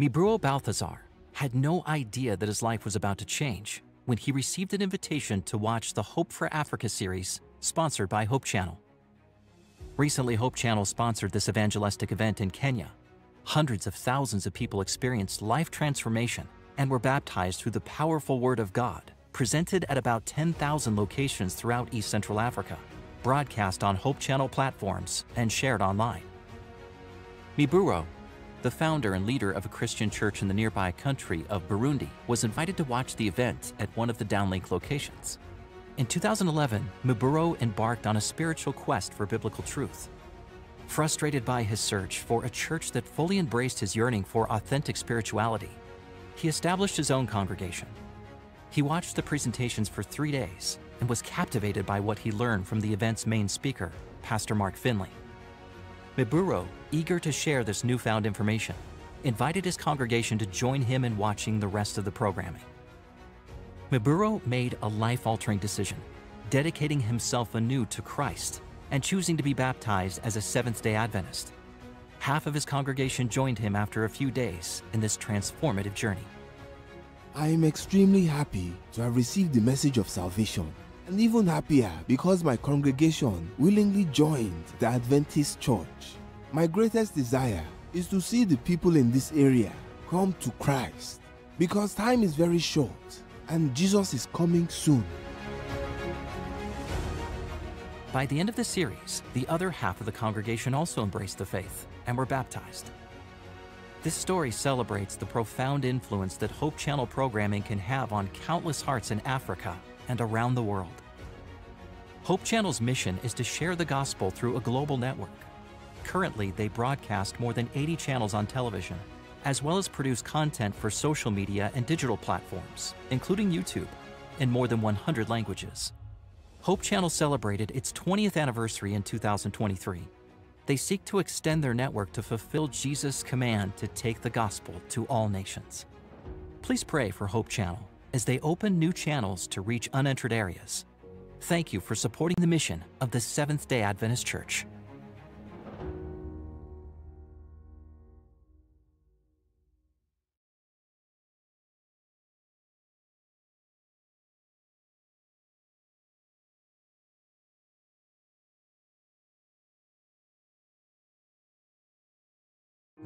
Miburo Balthazar had no idea that his life was about to change when he received an invitation to watch the Hope for Africa series sponsored by Hope Channel. Recently, Hope Channel sponsored this evangelistic event in Kenya. Hundreds of thousands of people experienced life transformation and were baptized through the powerful Word of God, presented at about 10,000 locations throughout East Central Africa, broadcast on Hope Channel platforms, and shared online. Miburo the founder and leader of a Christian church in the nearby country of Burundi, was invited to watch the event at one of the downlink locations. In 2011, Miburo embarked on a spiritual quest for biblical truth. Frustrated by his search for a church that fully embraced his yearning for authentic spirituality, he established his own congregation. He watched the presentations for three days and was captivated by what he learned from the event's main speaker, Pastor Mark Finley. Miburo, eager to share this newfound information, invited his congregation to join him in watching the rest of the programming. Miburo made a life-altering decision, dedicating himself anew to Christ and choosing to be baptized as a Seventh-day Adventist. Half of his congregation joined him after a few days in this transformative journey. I am extremely happy to have received the message of salvation and even happier because my congregation willingly joined the Adventist Church. My greatest desire is to see the people in this area come to Christ because time is very short and Jesus is coming soon. By the end of the series, the other half of the congregation also embraced the faith and were baptized. This story celebrates the profound influence that Hope Channel programming can have on countless hearts in Africa and around the world. Hope Channel's mission is to share the gospel through a global network. Currently, they broadcast more than 80 channels on television, as well as produce content for social media and digital platforms, including YouTube, in more than 100 languages. Hope Channel celebrated its 20th anniversary in 2023. They seek to extend their network to fulfill Jesus' command to take the gospel to all nations. Please pray for Hope Channel as they open new channels to reach unentered areas. Thank you for supporting the mission of the Seventh day Adventist Church.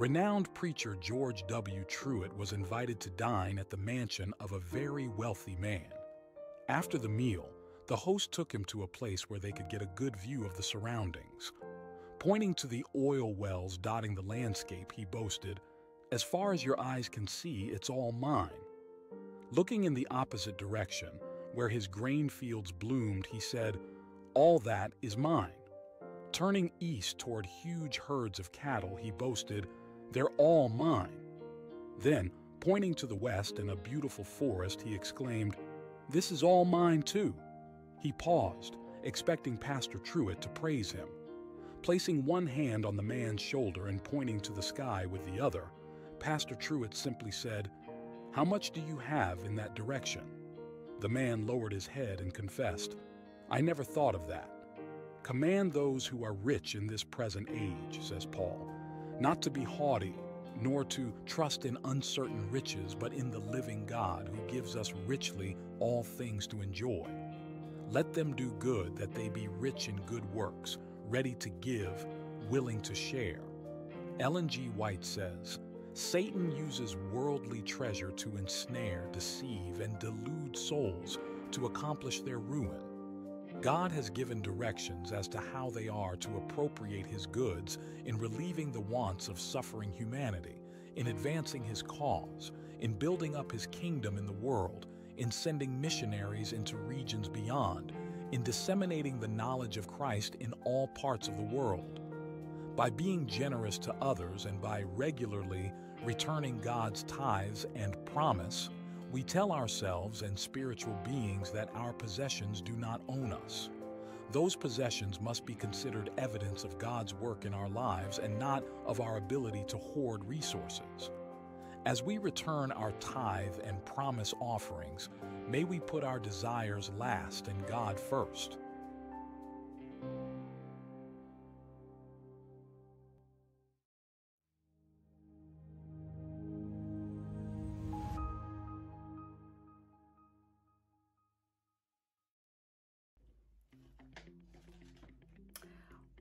Renowned preacher George W. Truett was invited to dine at the mansion of a very wealthy man. After the meal, the host took him to a place where they could get a good view of the surroundings. Pointing to the oil wells dotting the landscape, he boasted, As far as your eyes can see, it's all mine. Looking in the opposite direction, where his grain fields bloomed, he said, All that is mine. Turning east toward huge herds of cattle, he boasted, They're all mine. Then, pointing to the west and a beautiful forest, he exclaimed, This is all mine too. He paused, expecting Pastor Truett to praise him. Placing one hand on the man's shoulder and pointing to the sky with the other, Pastor Truett simply said, How much do you have in that direction? The man lowered his head and confessed, I never thought of that. Command those who are rich in this present age, says Paul, not to be haughty, nor to trust in uncertain riches, but in the living God who gives us richly all things to enjoy. Let them do good, that they be rich in good works, ready to give, willing to share. Ellen G. White says, Satan uses worldly treasure to ensnare, deceive, and delude souls to accomplish their ruin. God has given directions as to how they are to appropriate His goods in relieving the wants of suffering humanity, in advancing His cause, in building up His kingdom in the world, in sending missionaries into regions beyond, in disseminating the knowledge of Christ in all parts of the world. By being generous to others and by regularly returning God's tithes and promise, we tell ourselves and spiritual beings that our possessions do not own us. Those possessions must be considered evidence of God's work in our lives and not of our ability to hoard resources. As we return our tithe and promise offerings, may we put our desires last and God first.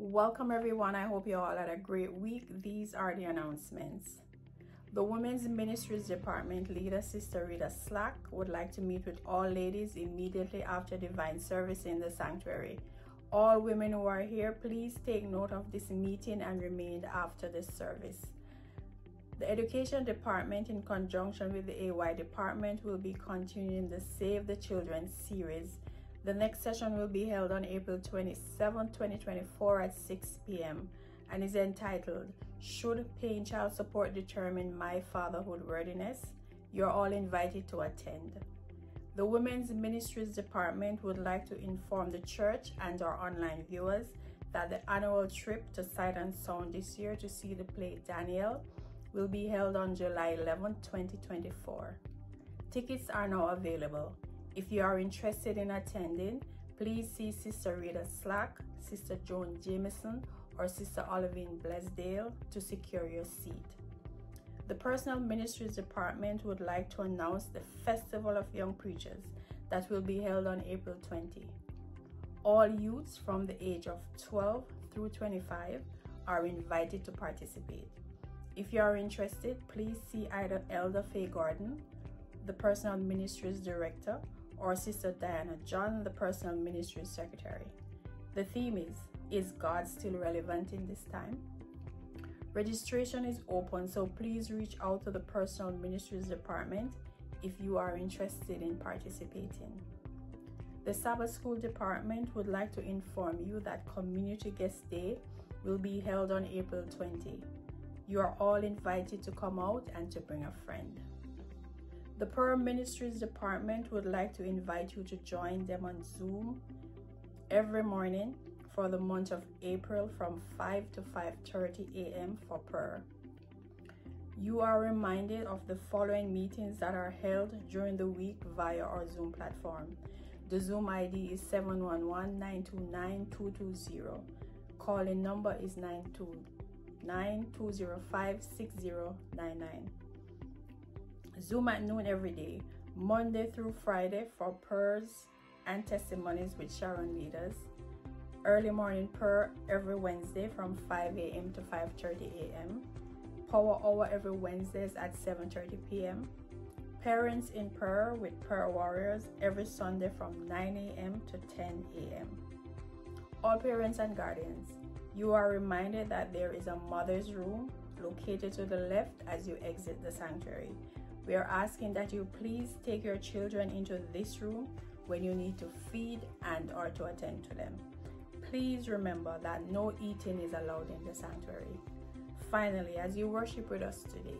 Welcome, everyone. I hope you all had a great week. These are the announcements. The Women's Ministries Department leader, Sister Rita Slack, would like to meet with all ladies immediately after divine service in the sanctuary. All women who are here, please take note of this meeting and remain after the service. The Education Department, in conjunction with the AY Department, will be continuing the Save the Children series the next session will be held on April 27, 2024 at 6 p.m. and is entitled Should Paying Child Support Determine My Fatherhood Worthiness? You're all invited to attend. The Women's Ministries Department would like to inform the church and our online viewers that the annual trip to Sight and Sound this year to see the play Daniel will be held on July 11, 2024. Tickets are now available. If you are interested in attending, please see Sister Rita Slack, Sister Joan Jameson, or Sister Olivine Blesdale to secure your seat. The Personal Ministries Department would like to announce the Festival of Young Preachers that will be held on April 20. All youths from the age of 12 through 25 are invited to participate. If you are interested, please see either Elder Faye Gordon, the Personal Ministries Director, or Sister Diana John, the Personal Ministry Secretary. The theme is Is God Still Relevant in This Time? Registration is open, so please reach out to the Personal Ministries Department if you are interested in participating. The Sabbath School Department would like to inform you that Community Guest Day will be held on April 20. You are all invited to come out and to bring a friend. The Prayer Ministries Department would like to invite you to join them on Zoom every morning for the month of April from 5 to 5:30 a.m. for prayer. You are reminded of the following meetings that are held during the week via our Zoom platform. The Zoom ID is 711-929-220. Calling number is 929-205-6099. Zoom at noon every day, Monday through Friday for prayers and testimonies with Sharon leaders. Early morning prayer every Wednesday from 5 a.m. to 5:30 a.m. Power hour every Wednesdays at 7:30 p.m. Parents in prayer with prayer warriors every Sunday from 9 a.m. to 10 a.m. All parents and guardians, you are reminded that there is a mother's room located to the left as you exit the sanctuary. We are asking that you please take your children into this room when you need to feed and or to attend to them. Please remember that no eating is allowed in the sanctuary. Finally, as you worship with us today,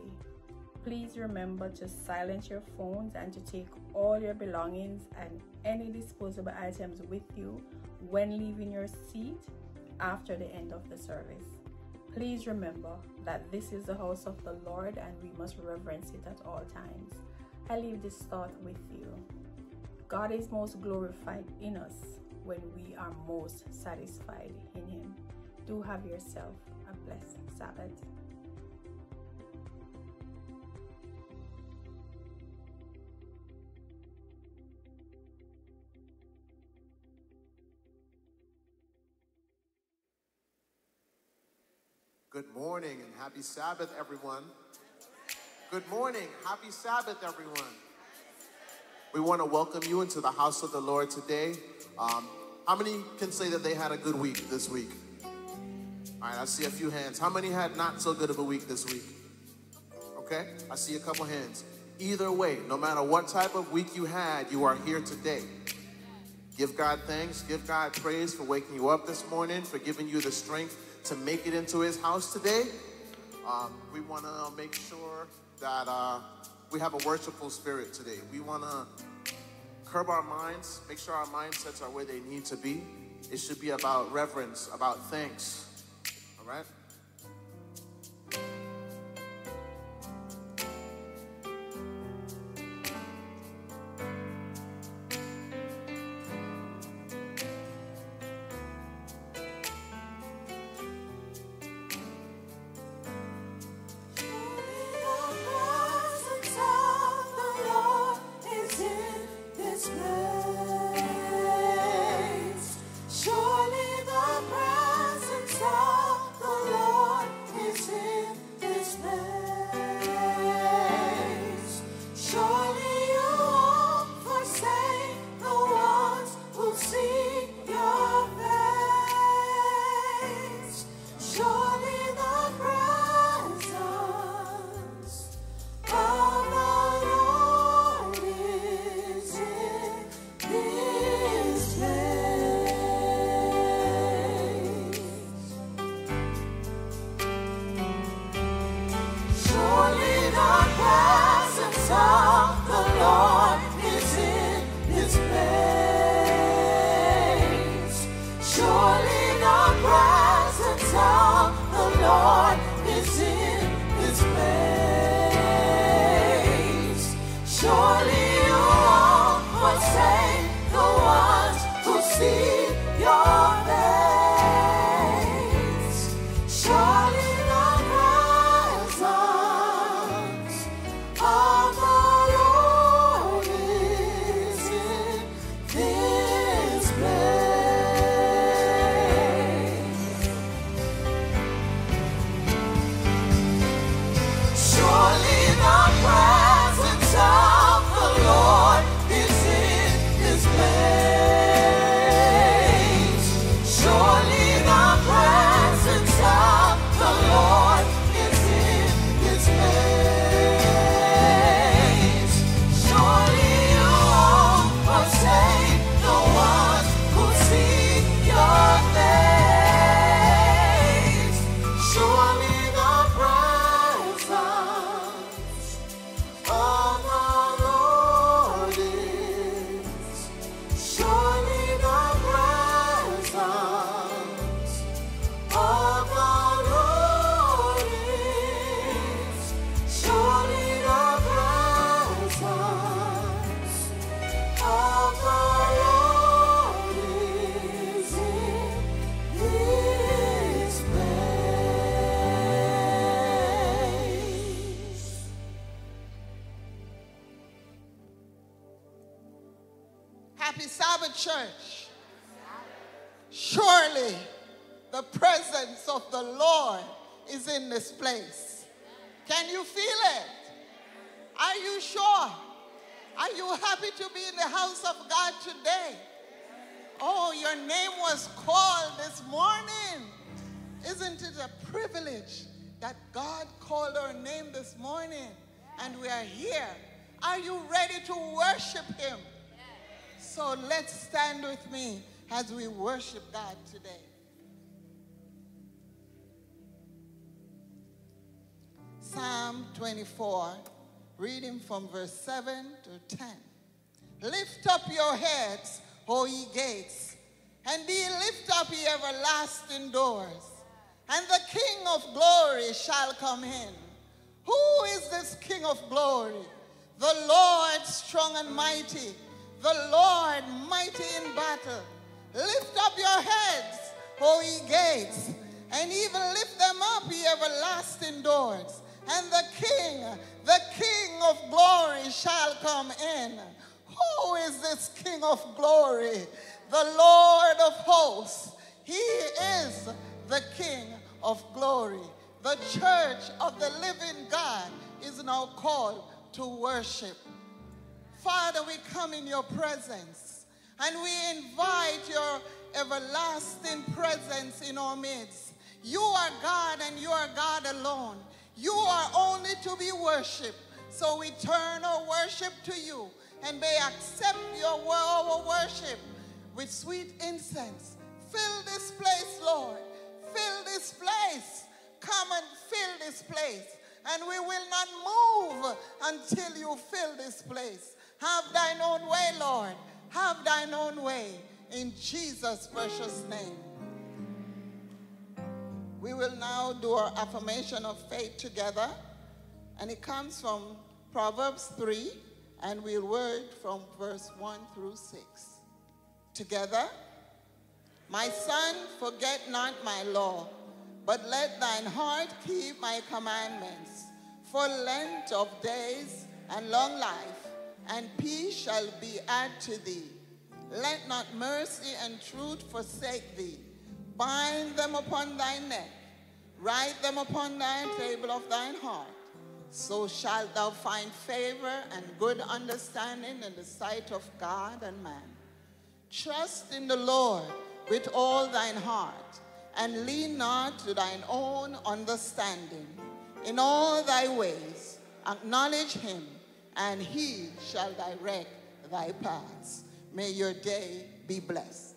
please remember to silence your phones and to take all your belongings and any disposable items with you when leaving your seat after the end of the service. Please remember that this is the house of the Lord and we must reverence it at all times. I leave this thought with you. God is most glorified in us when we are most satisfied in Him. Do have yourself a blessed Sabbath. Good morning and happy Sabbath, everyone. Good morning. Happy Sabbath, everyone. We want to welcome you into the house of the Lord today. Um, how many can say that they had a good week this week? All right, I see a few hands. How many had not so good of a week this week? Okay, I see a couple hands. Either way, no matter what type of week you had, you are here today. Give God thanks, give God praise for waking you up this morning, for giving you the strength to make it into his house today. Um, we want to make sure that uh, we have a worshipful spirit today. We want to curb our minds, make sure our mindsets are where they need to be. It should be about reverence, about thanks. All right? 24, reading from verse 7 to 10. Lift up your heads, O ye gates, and be lift up ye everlasting doors, and the King of glory shall come in. Who is this King of glory? The Lord strong and mighty, the Lord mighty in battle. Lift up your heads, O ye gates, and even lift them up, ye everlasting doors. And the King, the King of glory shall come in. Who is this King of glory? The Lord of hosts. He is the King of glory. the church of the living God is now called to worship. Father, we come in your presence and we invite your everlasting presence in our midst. You are God and you are God alone. You are only to be worshiped. So we turn our worship to you and may accept your our worship with sweet incense. Fill this place, Lord. Fill this place. Come and fill this place. And we will not move until you fill this place. Have thine own way, Lord. Have thine own way. In Jesus' precious name. We will now do our affirmation of faith together. And it comes from Proverbs 3, and we'll word from verse 1 through 6. Together, my son, forget not my law, but let thine heart keep my commandments. For length of days and long life, and peace shall be added to thee. Let not mercy and truth forsake thee. Bind them upon thy neck, write them upon thy table of thine heart. So shalt thou find favor and good understanding in the sight of God and man. Trust in the Lord with all thine heart, and lean not to thine own understanding. In all thy ways acknowledge him, and he shall direct thy paths. May your day be blessed.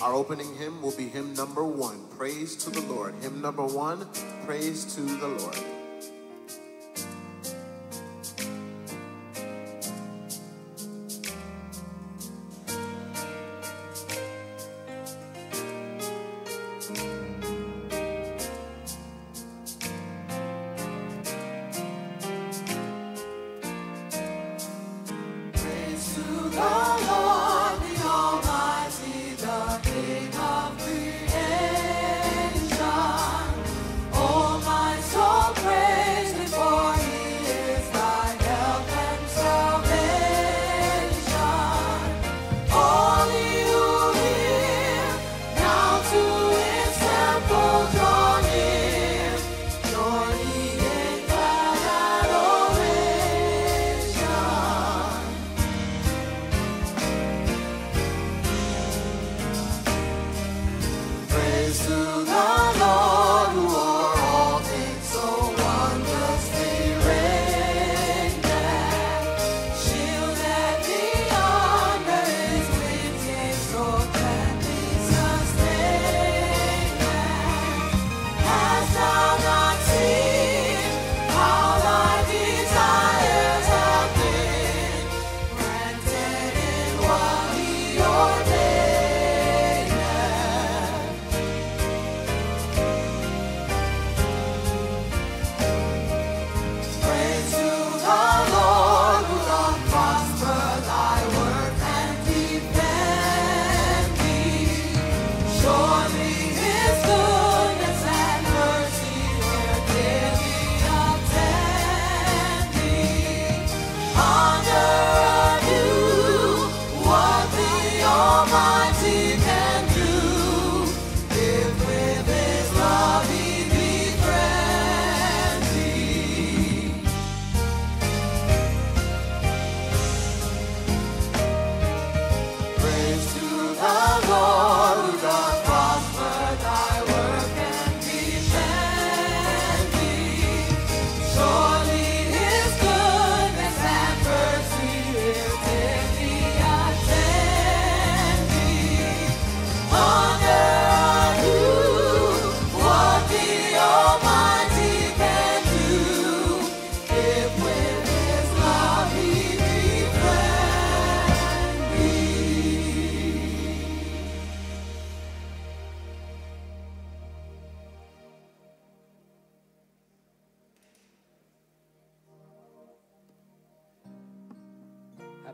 Our opening hymn will be hymn number one, Praise to the Lord. Hymn number one, Praise to the Lord.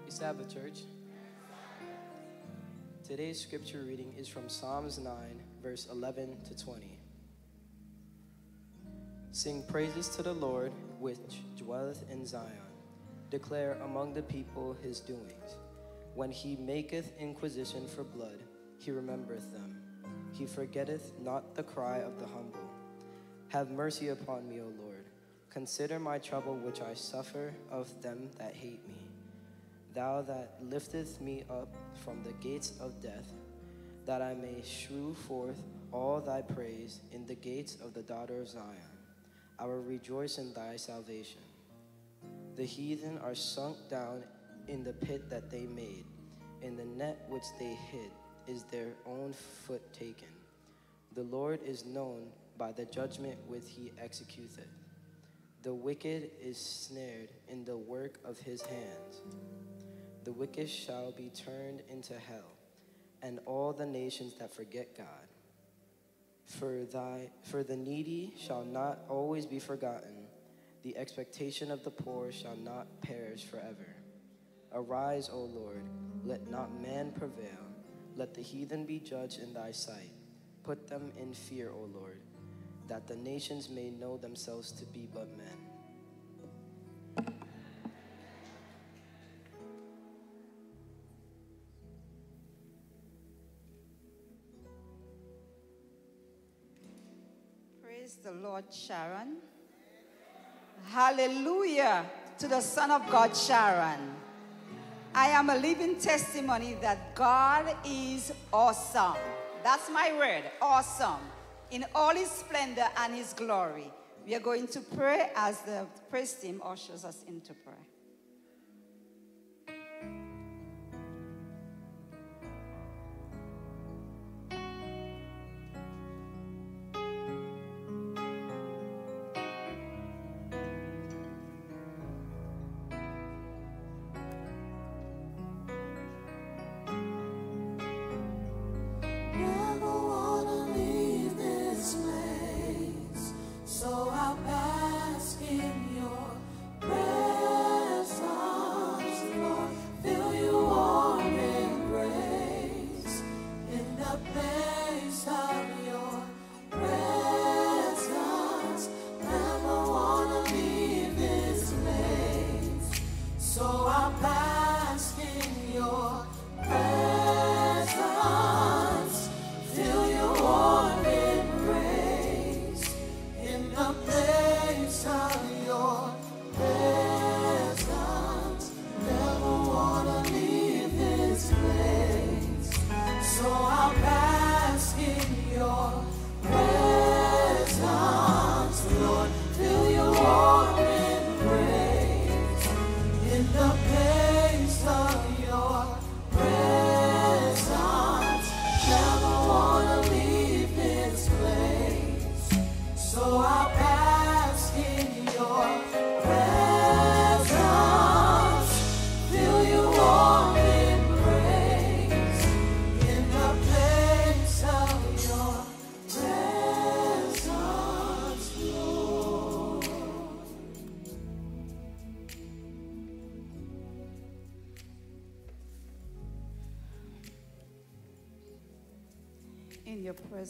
Happy Sabbath, church. Today's scripture reading is from Psalms 9, verse 11 to 20. Sing praises to the Lord, which dwelleth in Zion. declare among the people his doings. When he maketh inquisition for blood, he remembereth them. He forgetteth not the cry of the humble. Have mercy upon me, O Lord. Consider my trouble which I suffer of them that hate me. Thou that liftest me up from the gates of death, that I may shew forth all thy praise in the gates of the daughter of Zion. I will rejoice in thy salvation. The heathen are sunk down in the pit that they made, in the net which they hid is their own foot taken. The Lord is known by the judgment which he executeth. The wicked is snared in the work of his hands. The wicked shall be turned into hell, and all the nations that forget God. For, thy, for the needy shall not always be forgotten, the expectation of the poor shall not perish forever. Arise, O Lord, let not man prevail. Let the heathen be judged in thy sight. Put them in fear, O Lord, that the nations may know themselves to be but men. The Lord, Sharon. Hallelujah to the Son of God, Sharon. I am a living testimony that God is awesome. That's my word, awesome. In all his splendor and his glory. We are going to pray as the praise team ushers us into prayer.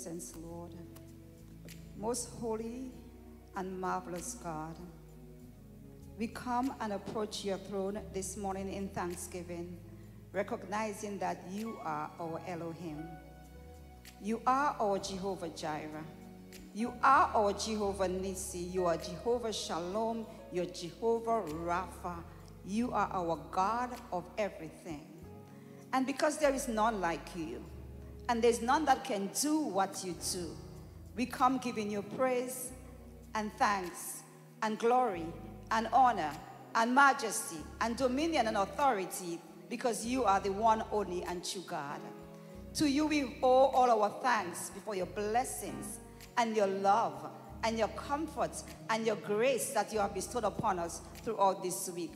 Presence, Lord. Most holy and marvelous God, we come and approach your throne this morning in thanksgiving, recognizing that you are our Elohim. You are our Jehovah Jireh. You are our Jehovah Nissi. You are Jehovah Shalom. You're Jehovah Rapha. You are our God of everything. And because there is none like you, and there's none that can do what you do, we come giving you praise and thanks and glory and honor and majesty and dominion and authority because you are the one only and true God. To you we owe all our thanks before your blessings and your love and your comfort and your grace that you have bestowed upon us throughout this week.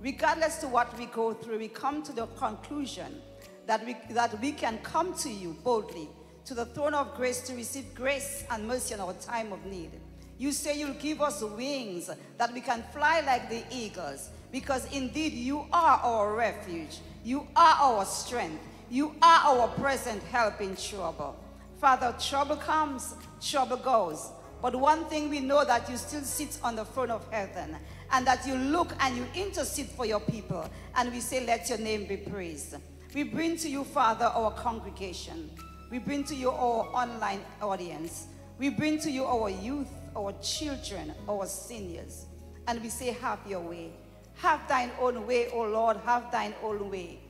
Regardless to what we go through, we come to the conclusion that we, that we can come to you boldly to the throne of grace to receive grace and mercy in our time of need. You say you'll give us wings that we can fly like the eagles because indeed you are our refuge. You are our strength. You are our present help in trouble. Father, trouble comes, trouble goes. But one thing we know that you still sit on the throne of heaven and that you look and you intercede for your people. And we say, Let your name be praised. We bring to you, Father, our congregation. We bring to you our online audience. We bring to you our youth, our children, our seniors. And we say, Have your way. Have thine own way, O Lord, have thine own way.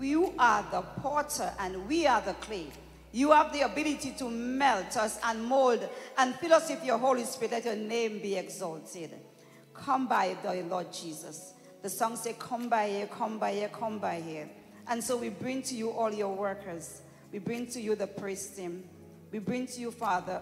You are the potter and we are the clay. You have the ability to melt us and mold and fill us with your Holy Spirit. Let your name be exalted. Come by, the Lord Jesus. The song say, Come by here, come by here, come by here. And so we bring to you all your workers. We bring to you the praise team. We bring to you, Father,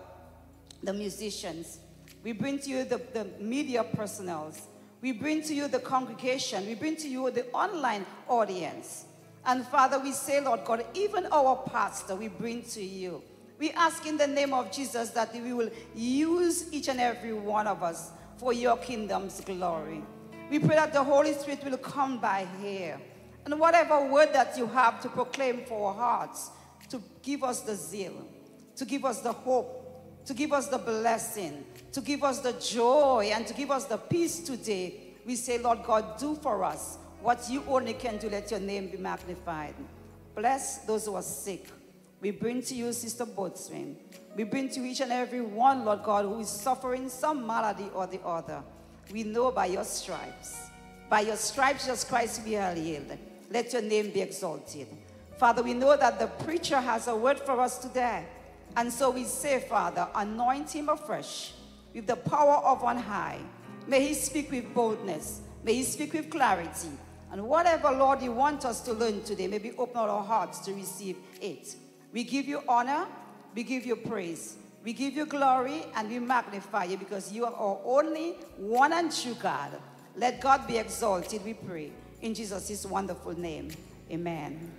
the musicians. We bring to you the, the media personnel. We bring to you the congregation. We bring to you the online audience. And Father, we say, Lord God, even our pastor, we bring to you. We ask in the name of Jesus that we will use each and every one of us for your kingdom's glory. We pray that the Holy Spirit will come by here. And whatever word that you have to proclaim for our hearts, to give us the zeal, to give us the hope, to give us the blessing, to give us the joy, and to give us the peace today, we say, Lord God, do for us what you only can do. Let your name be magnified. Bless those who are sick. We bring to you, Sister Boatswain. We bring to each and every one, Lord God, who is suffering some malady or the other. We know by your stripes, by your stripes, Jesus Christ, we are healed. Let your name be exalted. Father, we know that the preacher has a word for us today. And so we say, Father, anoint him afresh with the power of on high. May he speak with boldness. May he speak with clarity. And whatever, Lord, you want us to learn today, may maybe open our hearts to receive it. We give you honor, we give you praise, we give you glory, and we magnify you because you are our only one and true God. Let God be exalted, we pray. In Jesus' wonderful name, amen.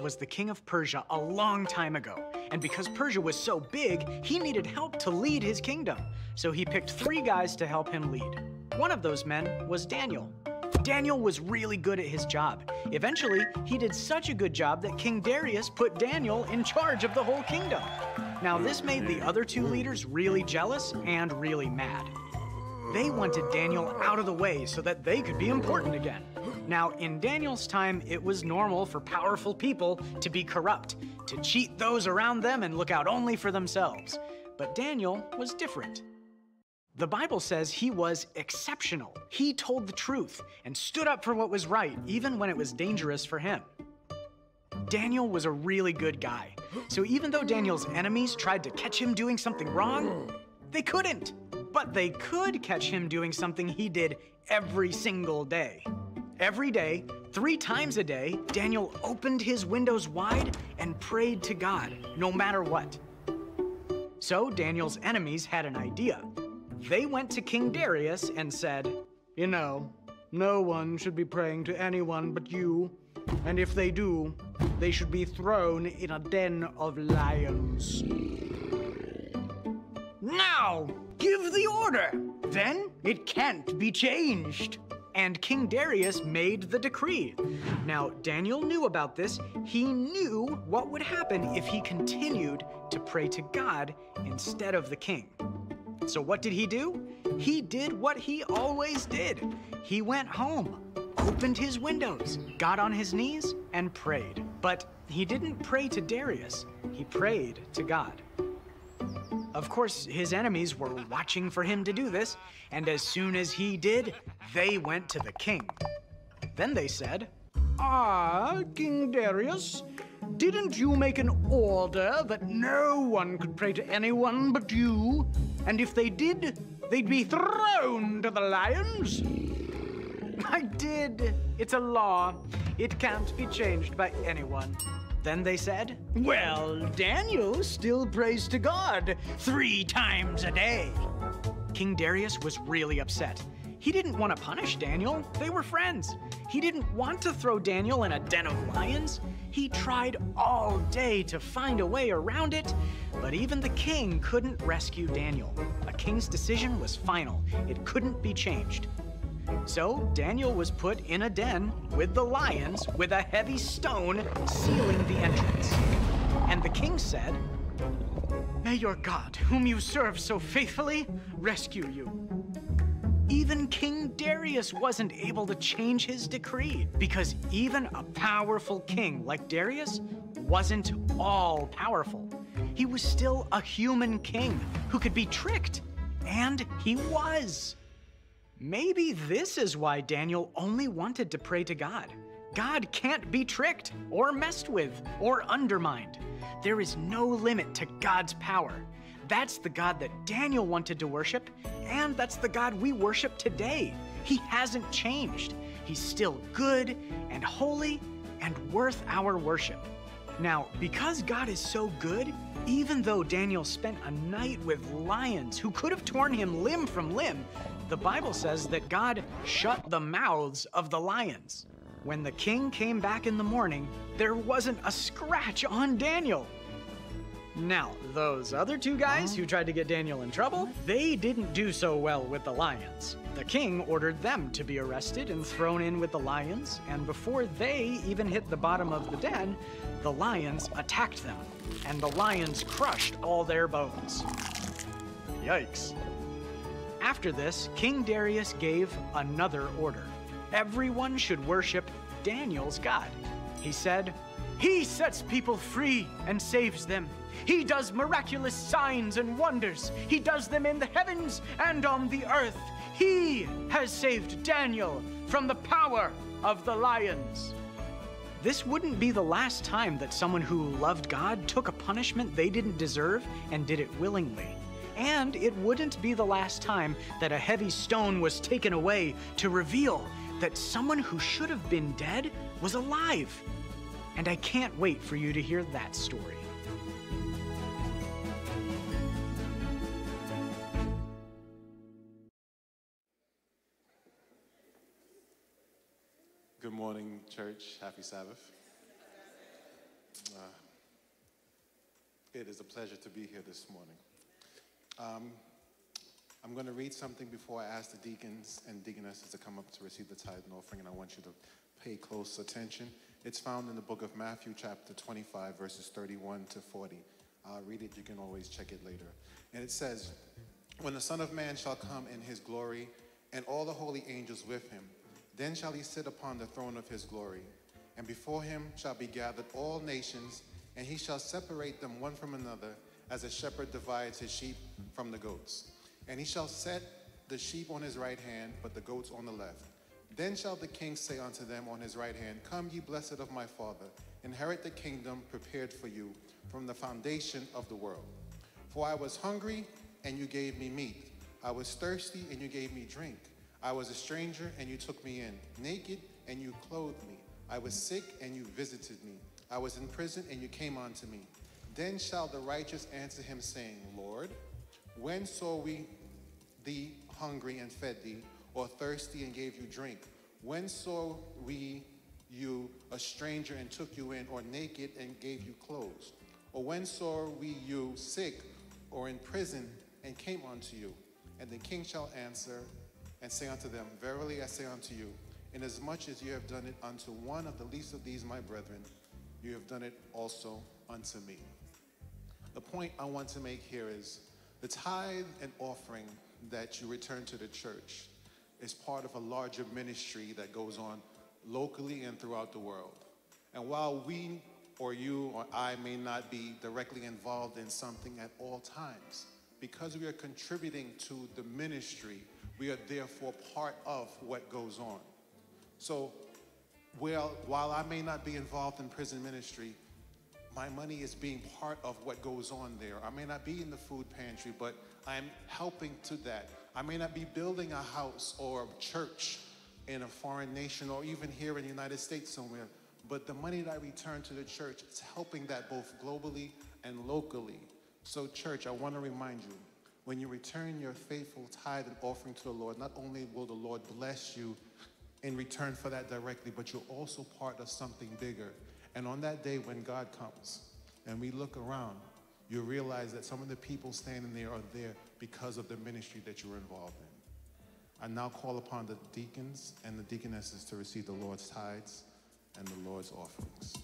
Was the king of Persia a long time ago, and because Persia was so big, he needed help to lead his kingdom. So he picked three guys to help him lead. One of those men was Daniel. Daniel was really good at his job. Eventually, he did such a good job that King Darius put Daniel in charge of the whole kingdom. Now, this made the other two leaders really jealous and really mad. They wanted Daniel out of the way so that they could be important again. Now, in Daniel's time, it was normal for powerful people to be corrupt, to cheat those around them and look out only for themselves. But Daniel was different. The Bible says he was exceptional. He told the truth and stood up for what was right, even when it was dangerous for him. Daniel was a really good guy. So even though Daniel's enemies tried to catch him doing something wrong, they couldn't. But they could catch him doing something he did every single day. Every day, three times a day, Daniel opened his windows wide and prayed to God, no matter what. So Daniel's enemies had an idea. They went to King Darius and said, You know, no one should be praying to anyone but you. And if they do, they should be thrown in a den of lions. Now, give the order. Then it can't be changed. and King Darius made the decree. Now, Daniel knew about this. He knew what would happen if he continued to pray to God instead of the king. So, what did he do? He did what he always did. He went home, opened his windows, got on his knees, and prayed. But he didn't pray to Darius, he prayed to God. Of course, his enemies were watching for him to do this, and as soon as he did, they went to the king. Then they said, Ah, King Darius, didn't you make an order that no one could pray to anyone but you? And if they did, they'd be thrown to the lions? I did. It's a law. It can't be changed by anyone. Then they said, Well, Daniel still prays to God three times a day. King Darius was really upset. He didn't want to punish Daniel, they were friends. He didn't want to throw Daniel in a den of lions. He tried all day to find a way around it, but even the king couldn't rescue Daniel. A king's decision was final, it couldn't be changed. So Daniel was put in a den with the lions with a heavy stone sealing the entrance. And the king said, May your God, whom you serve so faithfully, rescue you. Even King Darius wasn't able to change his decree because even a powerful king like Darius wasn't all powerful. He was still a human king who could be tricked, and he was. Maybe this is why Daniel only wanted to pray to God. God can't be tricked or messed with or undermined. There is no limit to God's power. That's the God that Daniel wanted to worship, and that's the God we worship today. He hasn't changed. He's still good and holy and worth our worship. Now, because God is so good, even though Daniel spent a night with lions who could have torn him limb from limb, the Bible says that God shut the mouths of the lions. When the king came back in the morning, there wasn't a scratch on Daniel. Now, those other two guys who tried to get Daniel in trouble, they didn't do so well with the lions. The king ordered them to be arrested and thrown in with the lions, and before they even hit the bottom of the den, the lions attacked them, and the lions crushed all their bones. Yikes. After this, King Darius gave another order. Everyone should worship Daniel's God. He said, He sets people free and saves them. He does miraculous signs and wonders. He does them in the heavens and on the earth. He has saved Daniel from the power of the lions. This wouldn't be the last time that someone who loved God took a punishment they didn't deserve and did it willingly. And it wouldn't be the last time that a heavy stone was taken away to reveal that someone who should have been dead was alive. And I can't wait for you to hear that story. Good morning, church. Happy Sabbath. Uh, it is a pleasure to be here this morning. Um, I'm going to read something before I ask the deacons and deaconesses to come up to receive the tithe and offering, and I want you to pay close attention. It's found in the book of Matthew, chapter 25, verses 31 to 40. I'll read it, you can always check it later. And it says, When the Son of Man shall come in his glory, and all the holy angels with him, then shall he sit upon the throne of his glory, and before him shall be gathered all nations, and he shall separate them one from another, as a shepherd divides his sheep from the goats. And he shall set the sheep on his right hand, but the goats on the left. Then shall the king say unto them on his right hand, Come, ye blessed of my father, inherit the kingdom prepared for you from the foundation of the world. For I was hungry, and you gave me meat. I was thirsty, and you gave me drink. I was a stranger, and you took me in. Naked, and you clothed me. I was sick, and you visited me. I was in prison, and you came unto me. Then shall the righteous answer him, saying, Lord, when saw we thee hungry and fed thee, or thirsty and gave you drink? When saw we you a stranger and took you in, or naked and gave you clothes? Or when saw we you sick or in prison and came unto you? And the king shall answer, and say unto them, Verily I say unto you, inasmuch as you have done it unto one of the least of these my brethren, you have done it also unto me. The point I want to make here is the tithe and offering that you return to the church is part of a larger ministry that goes on locally and throughout the world. And while we or you or I may not be directly involved in something at all times, because we are contributing to the ministry, we are therefore part of what goes on. So, well, while I may not be involved in prison ministry, my money is being part of what goes on there. I may not be in the food pantry, but I'm helping to that. I may not be building a house or a church in a foreign nation or even here in the United States somewhere, but the money that I return to the church, it's helping that both globally and locally. So, church, I want to remind you when you return your faithful tithe and offering to the Lord, not only will the Lord bless you in return for that directly, but you're also part of something bigger. And on that day when God comes and we look around, you realize that some of the people standing there are there because of the ministry that you were involved in. I now call upon the deacons and the deaconesses to receive the Lord's tithes and the Lord's offerings.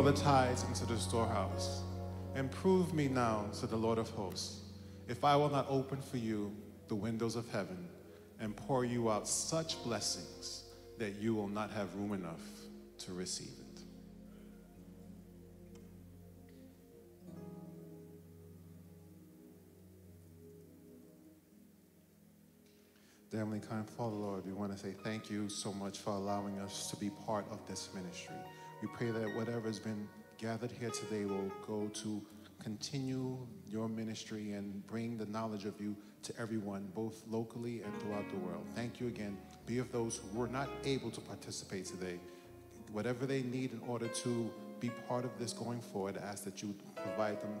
All the tithes into the storehouse. And prove me now, said the Lord of hosts, if I will not open for you the windows of heaven and pour you out such blessings that you will not have room enough to receive it. Dear kind Father, Lord, we want to say thank you so much for allowing us to be part of this ministry. We pray that whatever has been gathered here today will go to continue your ministry and bring the knowledge of you to everyone, both locally and throughout the world. Thank you again. Be of those who were not able to participate today. Whatever they need in order to be part of this going forward, I ask that you provide them,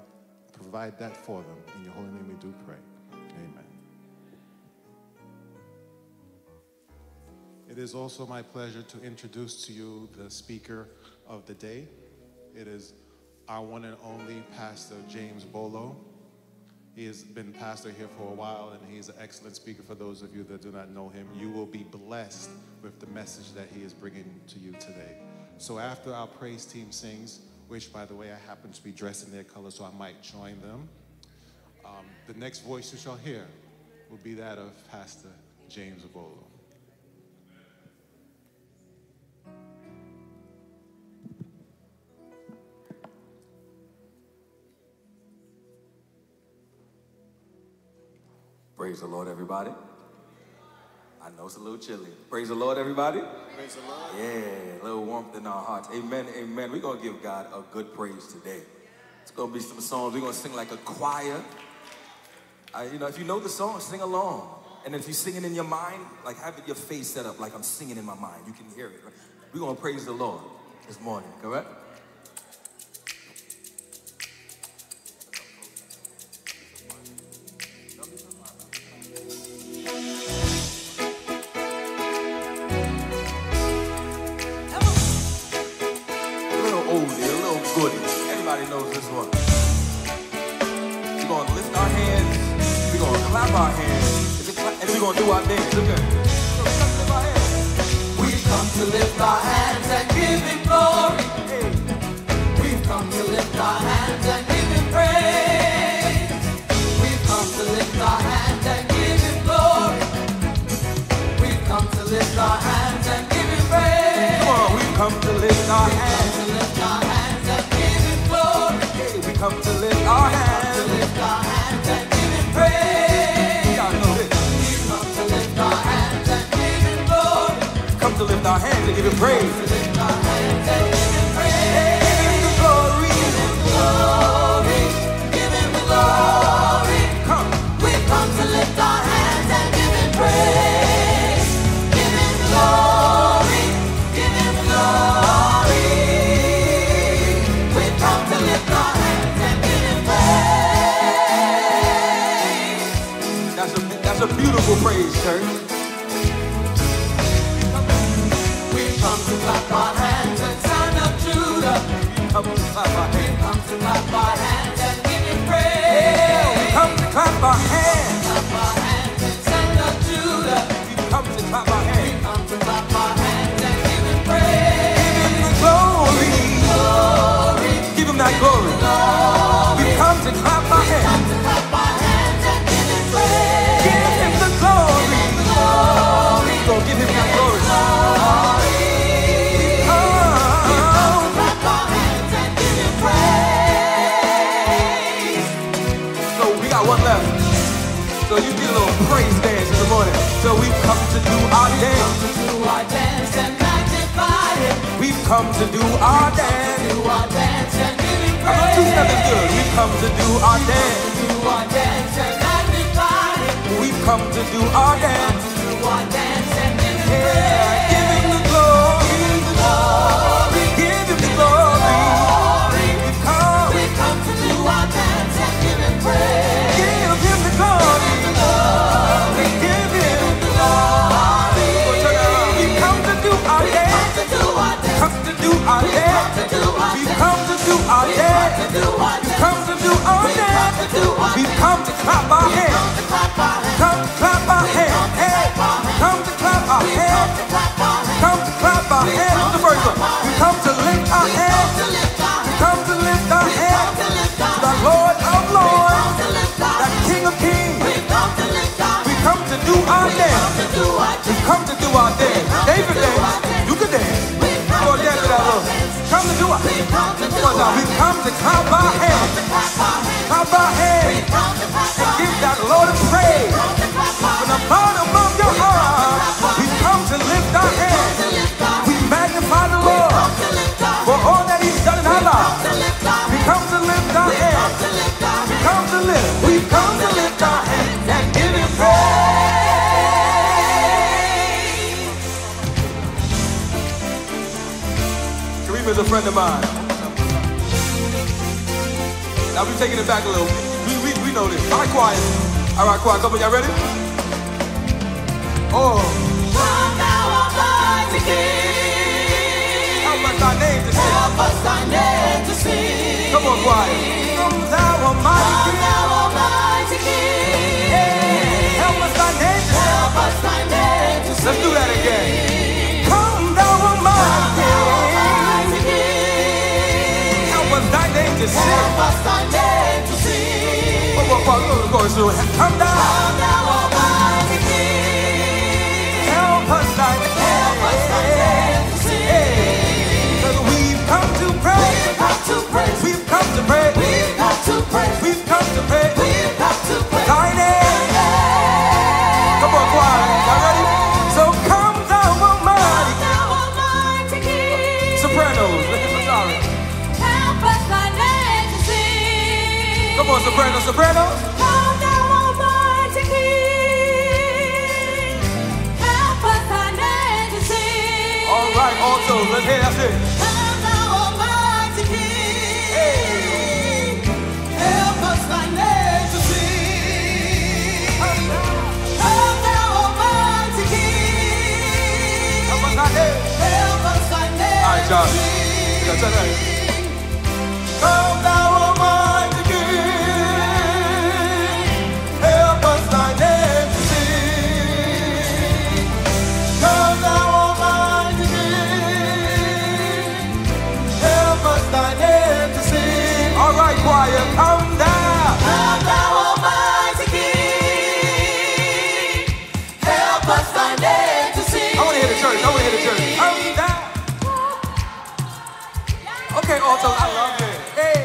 provide that for them. In your holy name we do pray. Amen. It is also my pleasure to introduce to you the speaker of the day. It is our one and only Pastor James Gbolo. He has been pastor here for a while and he's an excellent speaker for those of you that do not know him. You will be blessed with the message that he is bringing to you today. So after our praise team sings, which by the way, I happen to be dressed in their color, so I might join them. Um, the next voice you shall hear will be that of Pastor James Gbolo. Praise the Lord, everybody. I know it's a little chilly. Praise the Lord, everybody. Praise the Lord. Yeah, a little warmth in our hearts. Amen, amen. We're going to give God a good praise today. It's going to be some songs. We're going to sing like a choir. Uh, you know, if you know the song, sing along. And if you're singing in your mind, like have your face set up like I'm singing in my mind. You can hear it. We're going to praise the Lord this morning, correct? A friend of mine. Now we're taking it back a little. We, we, we know this. All right, quiet. All right, quiet. Come on, y'all ready? Oh. Come now, Almighty King. Help us thy name to sing. Help us thy name to sing. Come on, quiet. Come thou Almighty Almighty King. Help us thy name to sing. Help us thy name to sing. Let's do that again. To sing. Help us thy name to sing. One more part. Go to. So, Come thou. Come Almighty King. Help us thy Help us to sing. Cause we've come to pray. We've come to praise. We've come to pray. We've come to praise. We've come to pray. We've soprano, soprano. Us. All right, also, let's hear that sing. Come down, Almighty King. Help us, find. Come Almighty King. Help us, find. All right, Josh. Okay, alto, I love it. Hey.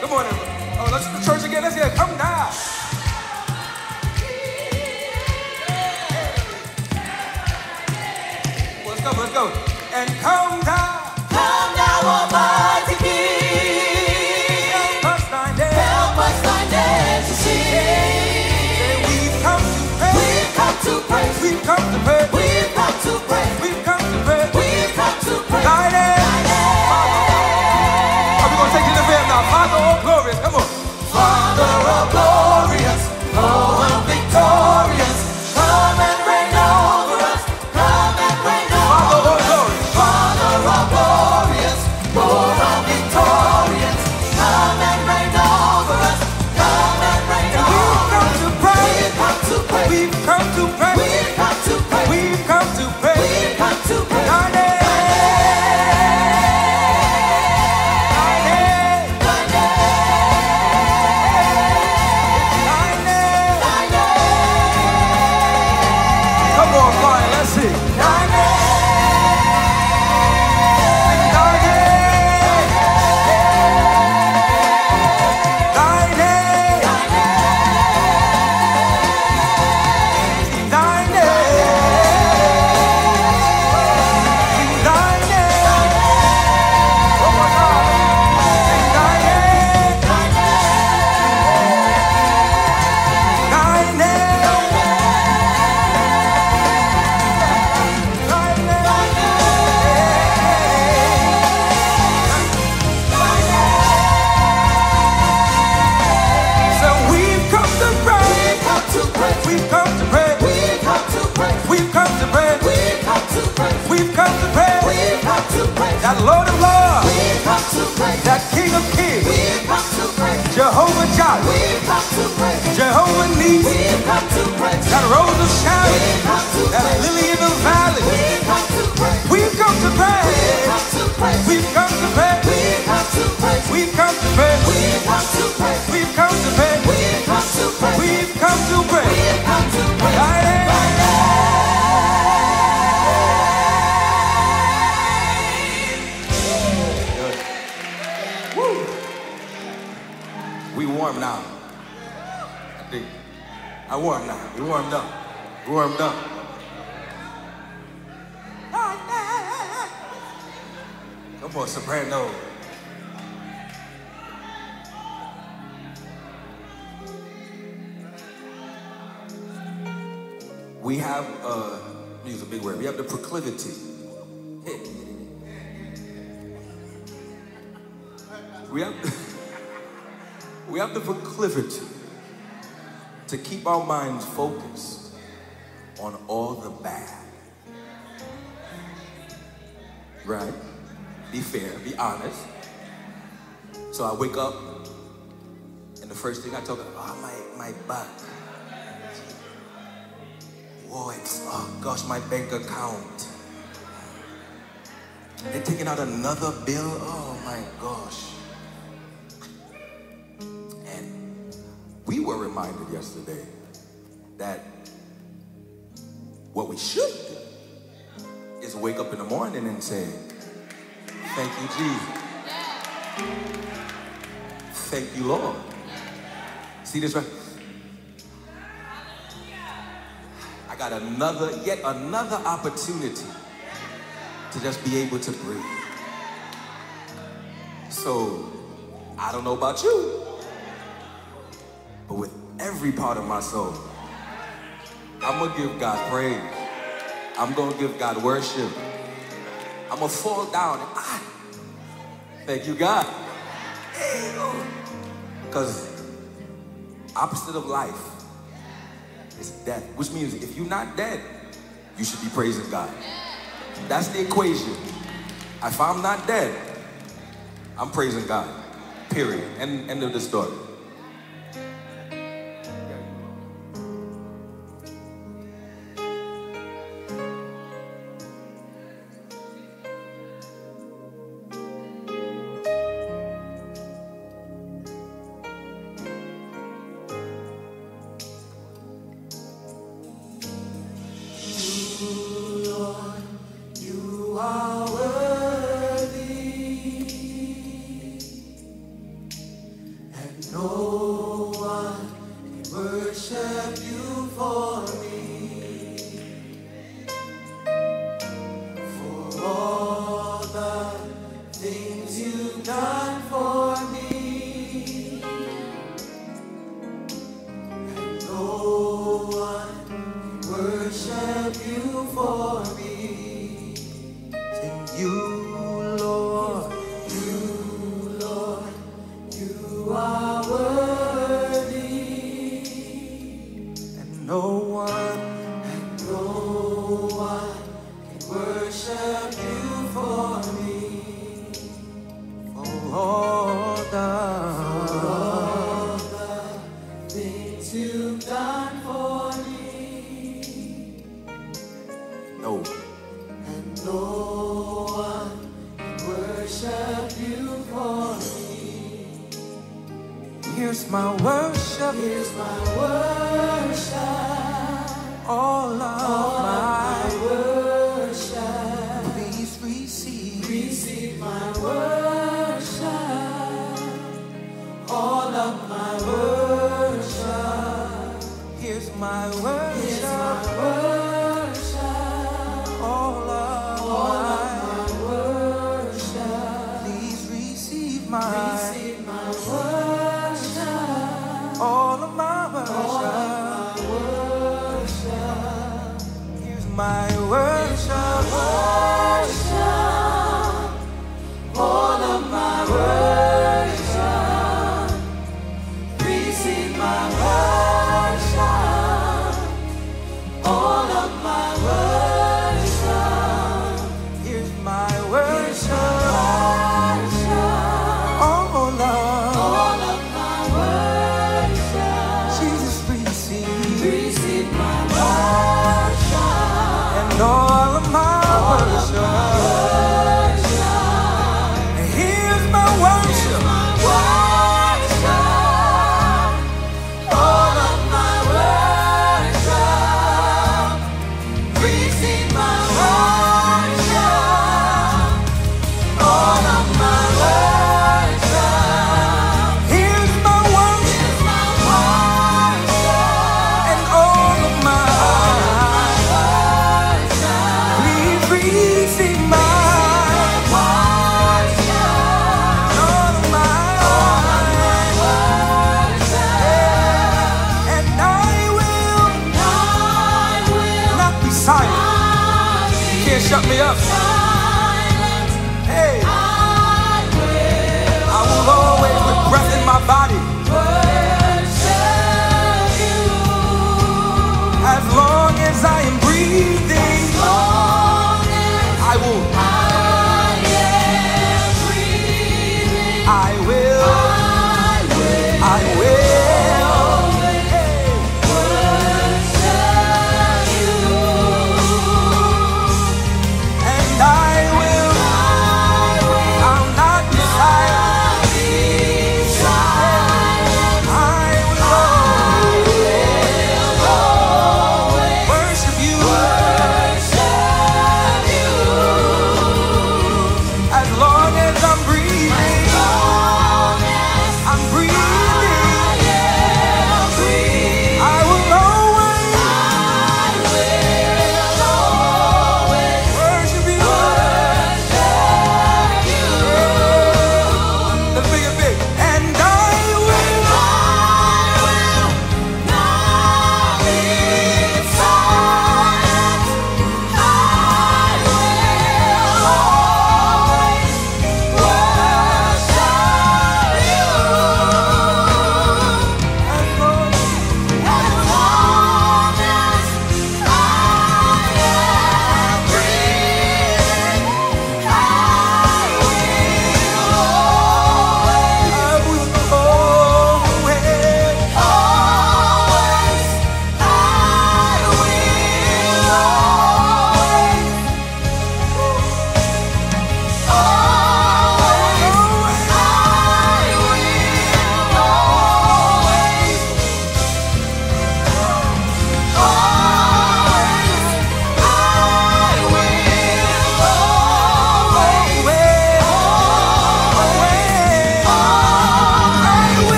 Good morning. Oh, let's the church again. Let's hear it. Come down. Let's go, let's go. And come We've come to praise. We've come to pray. We've come to praise. We've come to pray. rose of Sharon, that lily in the valley. We've come to pray. We've come to pray. We've come to pray. We've come to pray. We've come to pray. We've come to pray. We've come to pray. We've come to am. warm now. I think I warm now. Warmed up. We warmed up. Come on, soprano. We have, uh, use a big word, we have the proclivity. We have, we have the proclivity to keep our minds focused on all the bad. Right? Be fair, be honest. So I wake up, and the first thing I talk about, oh, my, my back. Whoa, it's, oh gosh, my bank account. They're taking out another bill. Oh my gosh. Reminded yesterday that what we should do is wake up in the morning and say, Thank you, Jesus. Thank you, Lord. See this right? I got another, yet another opportunity to just be able to breathe. So, I don't know about you, but with every part of my soul, I'm gonna give God praise. I'm gonna give God worship. I'm gonna fall down thank you, God. Because opposite of life is death, which means if you're not dead, you should be praising God. That's the equation. If I'm not dead, I'm praising God. Period. End, end of the story.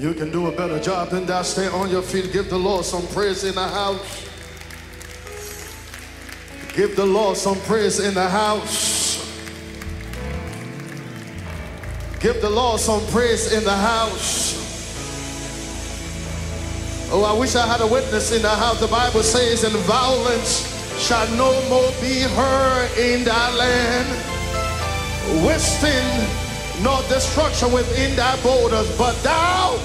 You can do a better job than that. Stay on your feet. Give the Lord some praise in the house. Give the Lord some praise in the house. Give the Lord some praise in the house. Oh, I wish I had a witness in the house. The Bible says, and violence shall no more be heard in thy land. Wasting nor destruction within thy borders, but thou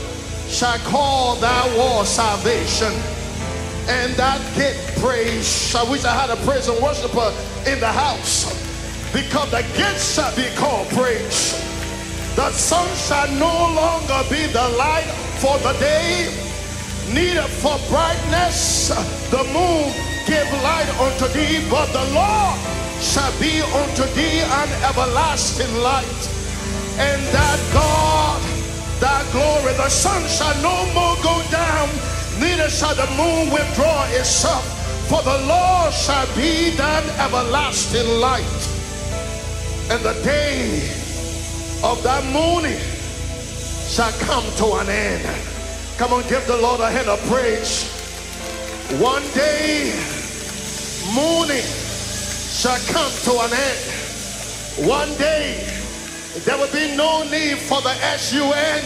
shalt call thy war salvation, and that gate praise. I wish I had a praise and worshiper in the house, because the gates shall be called praise. The sun shall no longer be the light for the day, neither for brightness the moon give light unto thee, but the Lord shall be unto thee an everlasting light. And that God, that glory, the sun shall no more go down, neither shall the moon withdraw itself, for the Lord shall be that everlasting light. And the day of that morning shall come to an end. Come on, give the Lord a hand of praise. One day, morning shall come to an end. One day, there will be no need for the S-U-N,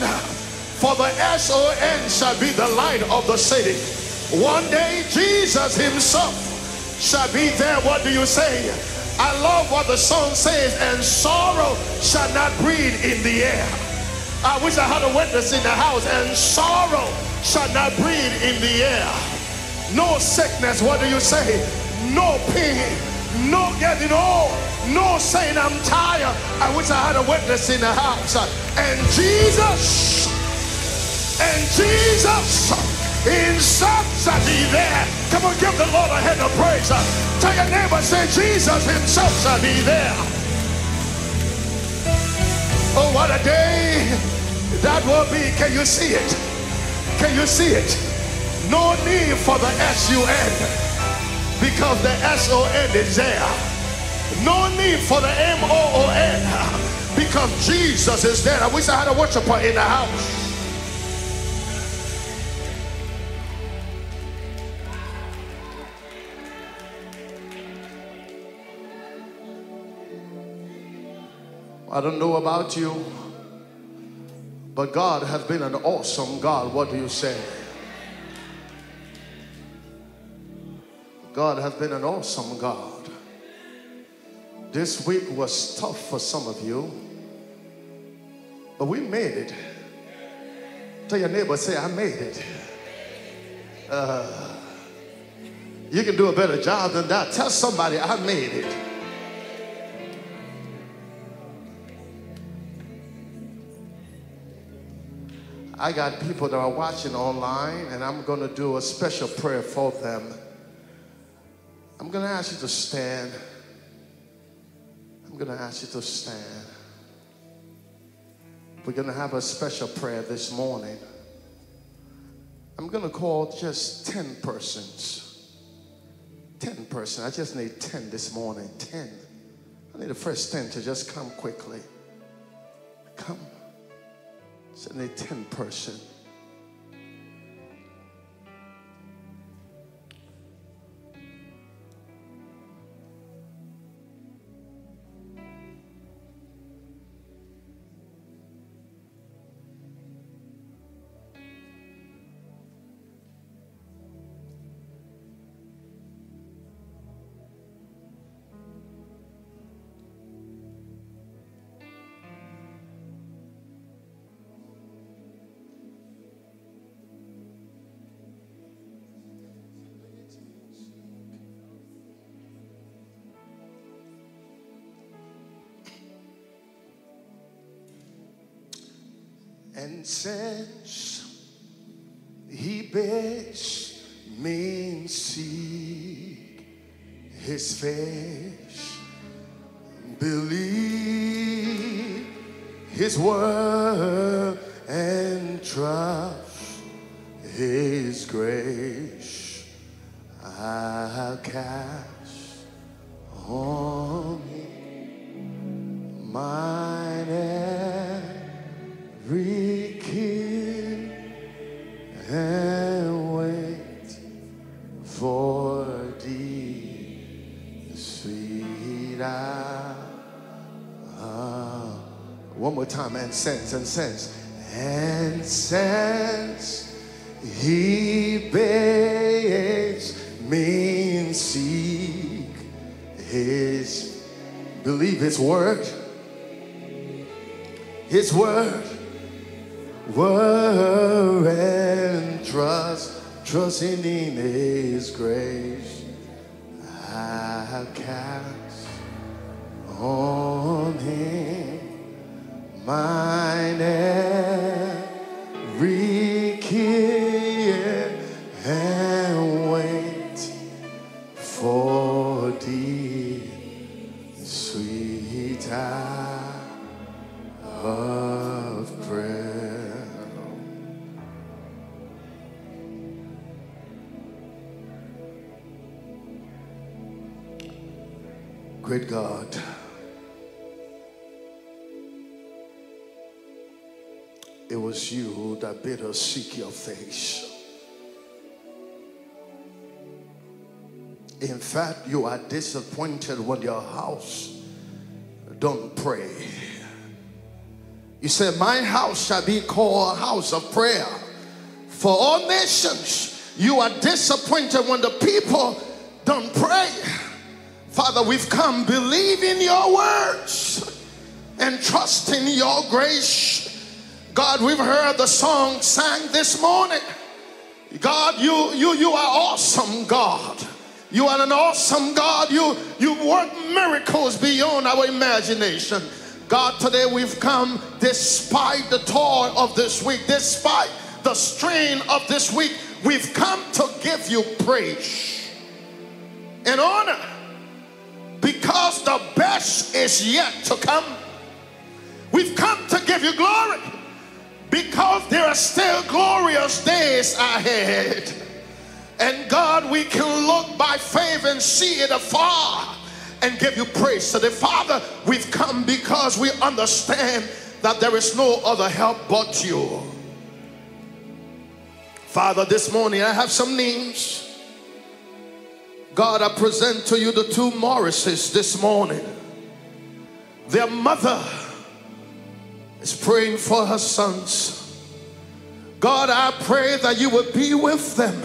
for the S-O-N shall be the light of the city. One day, Jesus himself shall be there. What do you say? I love what the song says, and sorrow shall not breathe in the air. I wish I had a witness in the house, and sorrow shall not breathe in the air. No sickness, what do you say? No pain, no getting old, no saying I'm tired. I wish I had a witness in the house. And Jesus, and Jesus shall be there. Come on, give the Lord a hand of praise. Tell your neighbor, say Jesus himself shall be there. Oh, what a day that will be. Can you see it? Can you see it? No need for the S-U-N because the S-O-N is there. No need for the M-O-O-N because Jesus is there. I wish I had a worshiper in the house. I don't know about you, but God has been an awesome God. What do you say? God has been an awesome God. This week was tough for some of you, but we made it. Tell your neighbor, say, I made it. Uh, you can do a better job than that. Tell somebody, I made it. I got people that are watching online, and I'm going to do a special prayer for them. I'm going to ask you to stand. I'm going to ask you to stand. We're going to have a special prayer this morning. I'm going to call just 10 persons. 10 persons. I just need 10 this morning. 10. I need the first 10 to just come quickly. Come. So they 10 person. And since he bids me seek. His face, believe. His word and trust. His grace, I'll cast on mine every time, and sense, and sense, and sense. He bids me seek. His, believe his word, his word, word and trust, trusting in his grace. Disappointed when your house don't pray. You said, My house shall be called a house of prayer for all nations. You are disappointed when the people don't pray. Father, we've come believing your words and trusting your grace. God, we've heard the song sang this morning. God, you you you are awesome, God. You are an awesome God. You you work miracles beyond our imagination. God, today we've come despite the toil of this week, despite the strain of this week, we've come to give you praise and honor because the best is yet to come. We've come to give you glory because there are still glorious days ahead. And God, we can look by faith and see it afar and give you praise today. Father, we've come because we understand that there is no other help but you. Father, this morning I have some names. God, I present to you the two Morrises this morning. Their mother is praying for her sons. God, I pray that you would be with them.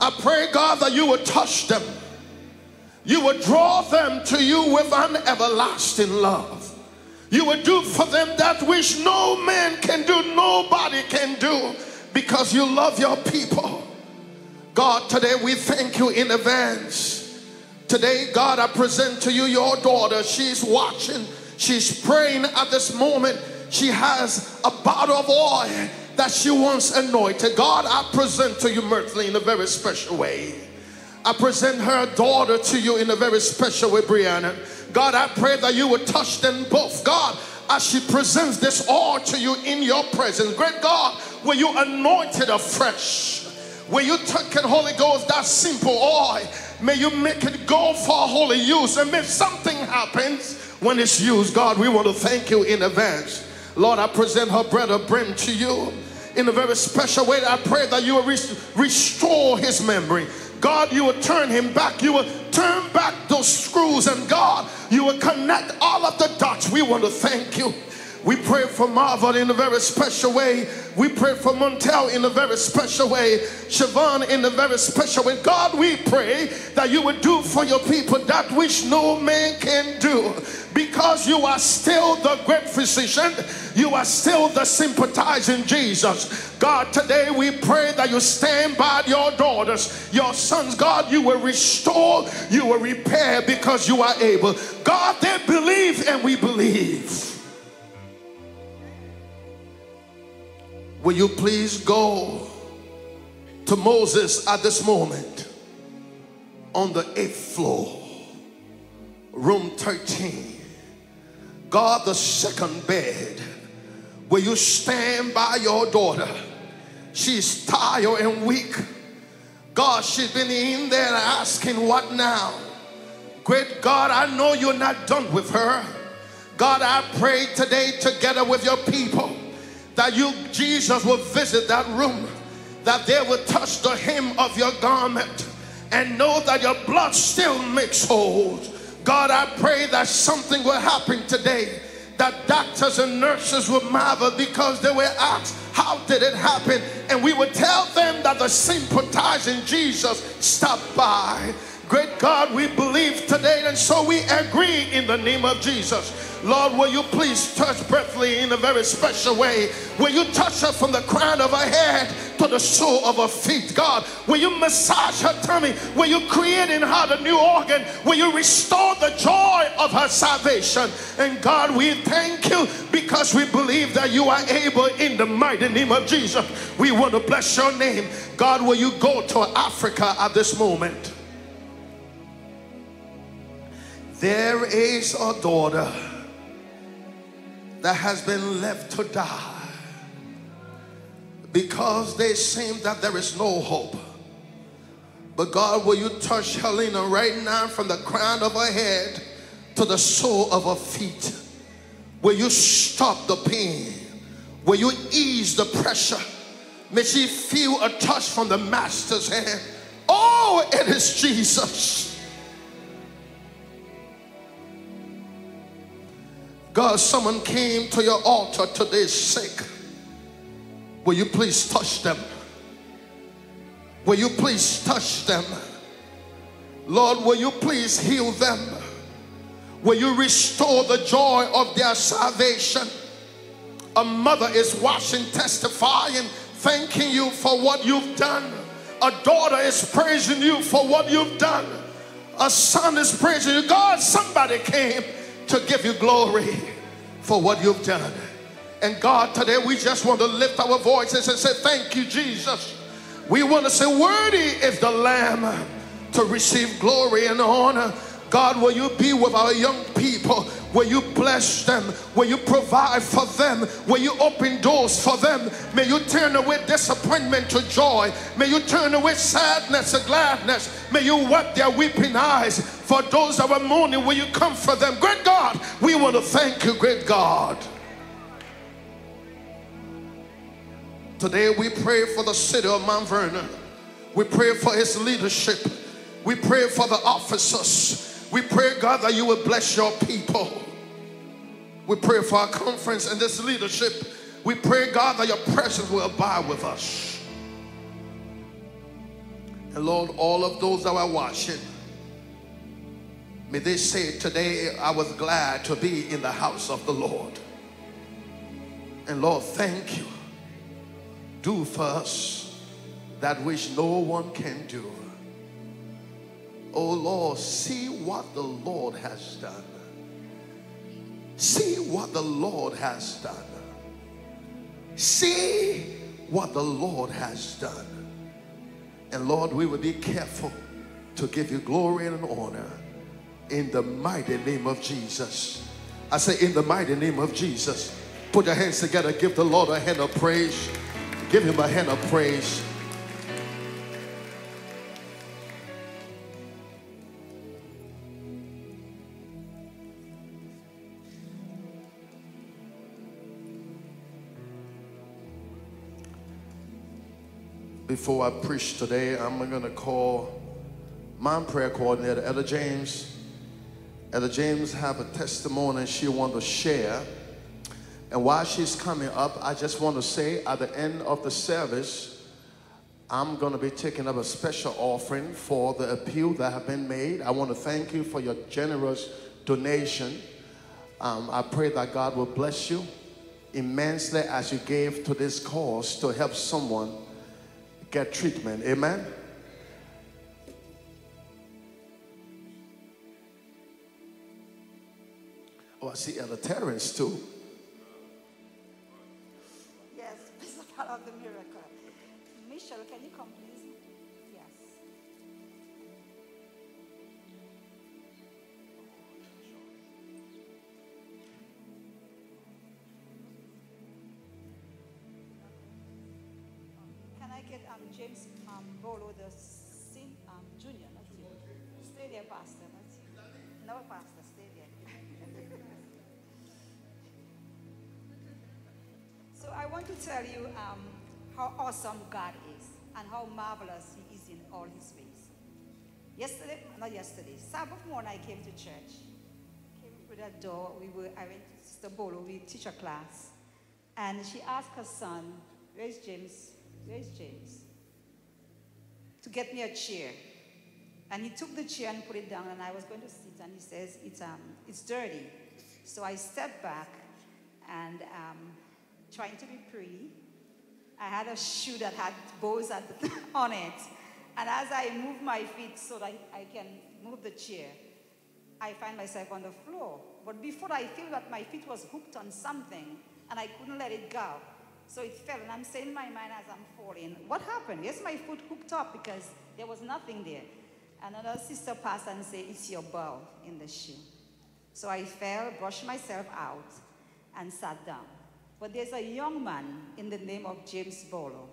I pray, God, that you would touch them. You would draw them to you with an everlasting love. You would do for them that which no man can do, nobody can do, because you love your people. God, today we thank you in advance. Today, God, I present to you your daughter. She's watching, she's praying at this moment. She has a bottle of oil that she wants anointed. God, I present to you Mirthly in a very special way. I present her daughter to you in a very special way, Brianna. God, I pray that you would touch them both. God, as she presents this all to you in your presence, great God, will you anoint it afresh? Will you take it, Holy Ghost, that simple oil? May you make it go for holy use. And if something happens when it's used, God, we want to thank you in advance. Lord, I present her brother Brent to you in a very special way. I pray that you will restore his memory. God, you will turn him back. You will turn back those screws. And God, you will connect all of the dots. We want to thank you. We pray for Marvel in a very special way. We pray for Montel in a very special way. Siobhan in a very special way. God, we pray that you would do for your people that which no man can do. Because you are still the great physician. You are still the sympathizing Jesus. God, today we pray that you stand by your daughters, your sons. God, you will restore, you will repair because you are able. God, they believe and we believe. Will you please go to Moses at this moment on the eighth floor, room 13? God, the second bed. Will you stand by your daughter? She's tired and weak. God, she's been in there asking, What now? Great God, I know you're not done with her. God, I pray today together with your people that you, Jesus, will visit that room, that they will touch the hem of your garment and know that your blood still makes whole. God, I pray that something will happen today that doctors and nurses will marvel because they were asked, How did it happen? And we would tell them that the sympathizing Jesus stopped by. Great God, we believe today, and so we agree in the name of Jesus. Lord, will you please touch Breathley in a very special way? Will you touch her from the crown of her head to the sole of her feet? God, will you massage her tummy? Will you create in her the new organ? Will you restore the joy of her salvation? And God, we thank you because we believe that you are able in the mighty name of Jesus. We want to bless your name. God, will you go to Africa at this moment? There is a daughter that has been left to die because they seem that there is no hope. But God, will you touch Helena right now from the crown of her head to the sole of her feet? Will you stop the pain? Will you ease the pressure? May she feel a touch from the Master's hand. Oh, it is Jesus. God, someone came to your altar today sick. Will you please touch them? Will you please touch them? Lord, will you please heal them? Will you restore the joy of their salvation? A mother is watching, testifying, thanking you for what you've done. A daughter is praising you for what you've done. A son is praising you. God, somebody came to give you glory for what you've done. And God, today we just want to lift our voices and say, Thank you, Jesus. We want to say, Worthy is the Lamb to receive glory and honor. God, will you be with our young people? Will you bless them? Will you provide for them? Will you open doors for them? May you turn away disappointment to joy. May you turn away sadness to gladness. May you wipe their weeping eyes. For those that are mourning, will you comfort them? Great God, we want to thank you, great God. Today we pray for the city of Mount Vernon. We pray for his leadership. We pray for the officers. We pray, God, that you will bless your people. We pray for our conference and this leadership. We pray, God, that your presence will abide with us. And Lord, all of those that are watching, may they say, Today I was glad to be in the house of the Lord. And Lord, thank you. Do for us that which no one can do. Oh Lord, see what the Lord has done. See what the Lord has done. See what the Lord has done. And Lord, we will be careful to give you glory and honor in the mighty name of Jesus. I say, in the mighty name of Jesus. Put your hands together. Give the Lord a hand of praise. Give him a hand of praise. Before I preach today, I'm going to call my prayer coordinator, Ella James. Ella James have a testimony she want to share. And while she's coming up, I just want to say at the end of the service, I'm going to be taking up a special offering for the appeal that have been made. I want to thank you for your generous donation. Um, I pray that God will bless you immensely as you gave to this cause to help someone get treatment. Amen. Oh, I see Elder Terrence too. To tell you um, how awesome God is and how marvelous He is in all His ways. Yesterday, not yesterday, Sabbath morning I came to church. Came through that door. We were, I went to Sister Gbolo, we teach a class, and she asked her son, "Where's James? Where's James?" To get me a chair, and he took the chair and put it down, and I was going to sit, and he says, "It's um, it's dirty." So I stepped back, and um, trying to be pretty, I had a shoe that had bows the, on it. And as I move my feet so that I can move the chair, I find myself on the floor. But before I feel that my feet was hooked on something and I couldn't let it go. So it fell, and I'm saying in my mind as I'm falling, what happened? Yes, my foot hooked up because there was nothing there. And another sister passed and said, it's your bow in the shoe. So I fell, brushed myself out, and sat down. But there's a young man in the name of James Gbolo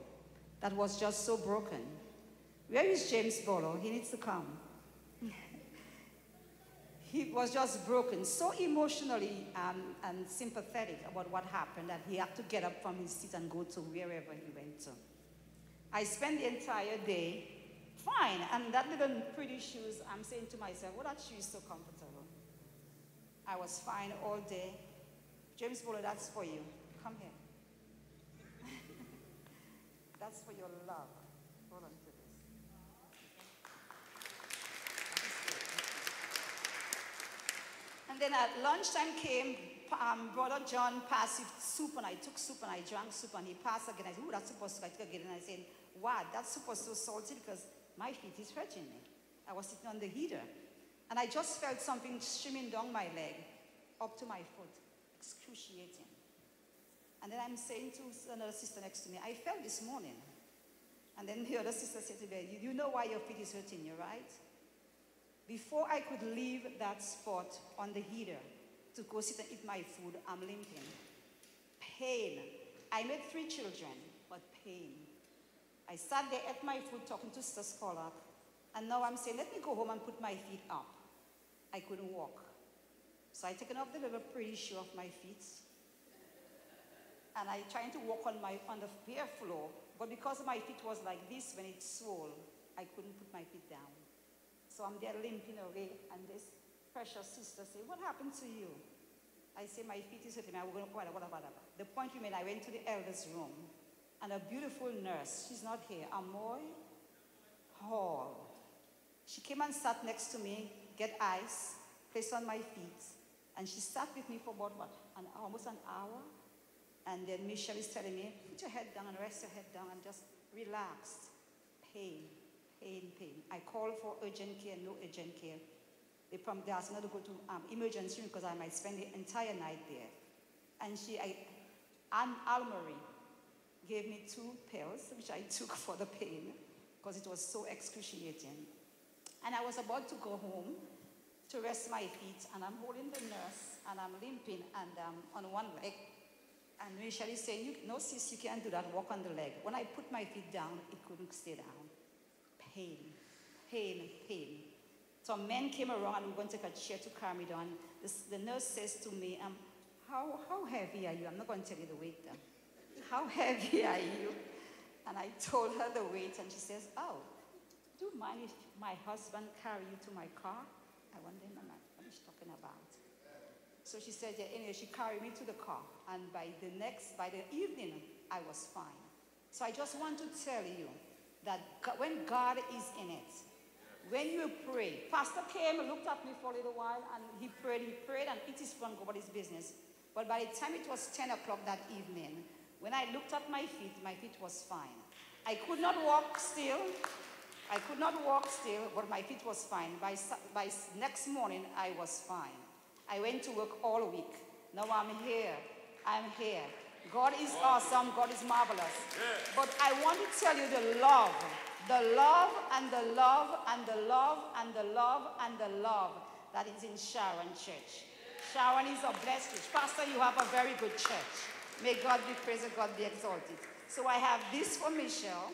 that was just so broken. Where is James Gbolo? He needs to come. he was just broken, so emotionally um, and sympathetic about what happened that he had to get up from his seat and go to wherever he went to. I spent the entire day fine, and that little pretty shoes, I'm saying to myself, well, that shoe is so comfortable. I was fine all day. James Gbolo, that's for you. Come here. that's for your love. Hold on to this. And then at lunchtime came, um, Brother John passed soup, and I took soup and I drank soup, and he passed again. I said, "Ooh, that's supposed to I took again." And I said, "Wow, that soup was so salty because my feet is hurting me." I was sitting on the heater, and I just felt something streaming down my leg, up to my foot, excruciating. And then I'm saying to another sister next to me, "I fell this morning." And then the other sister said to me, "You, know why your feet is hurting you, right?" Before I could leave that spot on the heater to go sit and eat my food, I'm limping. Pain. I made three children, but pain. I sat there, ate my food, talking to Sister Scholar, and now I'm saying, let me go home and put my feet up. I couldn't walk. So I taken off the little pretty shoe off my feet, and I trying to walk on my on the bare floor, but because my feet was like this when it swole, I couldn't put my feet down. So I'm there limping away, and this precious sister say, what happened to you? I say, my feet is hurting. I whatever, whatever, whatever. The point remained, I went to the elder's room, and a beautiful nurse, she's not here, Amoy Hall. She came and sat next to me, get ice, placed on my feet, and she sat with me for about, what, an, almost an hour. And then Michelle is telling me, put your head down and rest your head down and just relax. Pain, pain, pain. I call for urgent care, no urgent care. They, prom- they asked to go to um, emergency room because I might spend the entire night there. And she, I, Anne Almery, gave me two pills, which I took for the pain because it was so excruciating. And I was about to go home to rest my feet, and I'm holding the nurse, and I'm limping, and um, on one leg. And Michelle is saying, you, no, sis, you can't do that, walk on the leg. When I put my feet down, it couldn't stay down. Pain, pain, pain. Some men came around and we were going to take a chair to carry me down. This, the nurse says to me, um, how, how heavy are you? I'm not going to tell you the weight though. How heavy are you? And I told her the weight, and she says, Oh, do you mind if my husband carry you to my car? I wonder what she's talking about. So she said, yeah, anyway, she carried me to the car. And by the next, by the evening, I was fine. So I just want to tell you that when God is in it, when you pray, Pastor came, and looked at me for a little while, and he prayed, he prayed, and it is from God's business. But by the time it was 10 o'clock that evening, when I looked at my feet, my feet was fine. I could not walk still. I could not walk still, but my feet was fine. By, by next morning, I was fine. I went to work all week. Now I'm here. I'm here. God is awesome. God is marvelous. But I want to tell you the love, the love and the love and the love and the love and the love that is in Sharon Church. Sharon is a blessed church. Pastor, you have a very good church. May God be praised and God be exalted. So I have this for Michelle.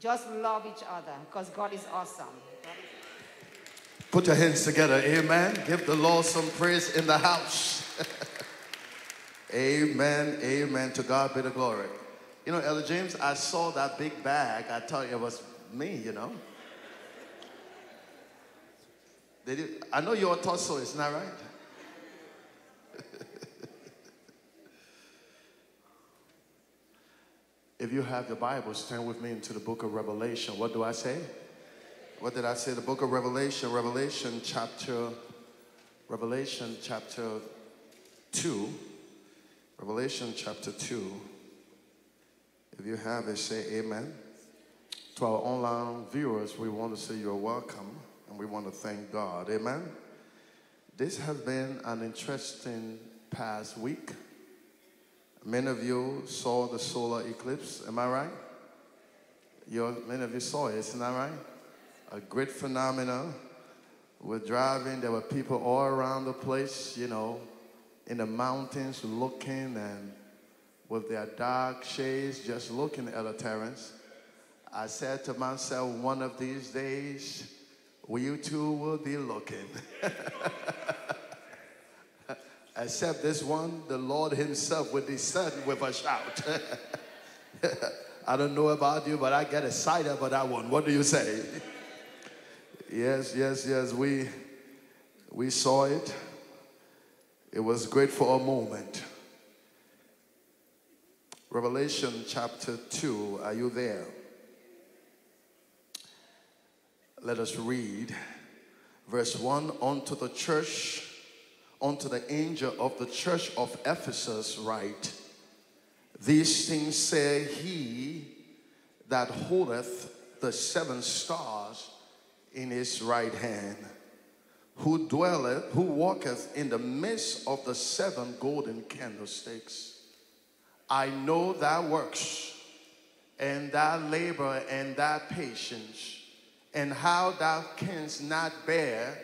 Just love each other because God is awesome. Put your hands together. Amen. Give the Lord some praise in the house. amen. Amen. To God be the glory. You know, Elder James, I saw that big bag. I thought it was me, you know. Did you, I know you're a torso, isn't that right? If you have your Bibles, turn with me into the book of Revelation. What do I say? What did I say? The book of Revelation, Revelation chapter, Revelation chapter 2. Revelation chapter 2. If you have it, say amen. To our online viewers, we want to say you're welcome and we want to thank God. Amen. This has been an interesting past week. Many of you saw the solar eclipse, am I right? You're, many of you saw it, isn't that right? A great phenomenon. We're driving, there were people all around the place, you know, in the mountains looking and with their dark shades just looking at the Terrence. I said to myself, one of these days, we too will be looking. Except this one, the Lord Himself will descend with a shout. I don't know about you, but I get excited about that one. What do you say? yes, yes, yes. We we saw it. It was great for a moment. Revelation chapter 2. Are you there? Let us read verse 1 unto the church unto the angel of the church of Ephesus write, These things say he that holdeth the seven stars in his right hand, who dwelleth, who walketh in the midst of the seven golden candlesticks. I know thy works, and thy labor, and thy patience, and how thou canst not bear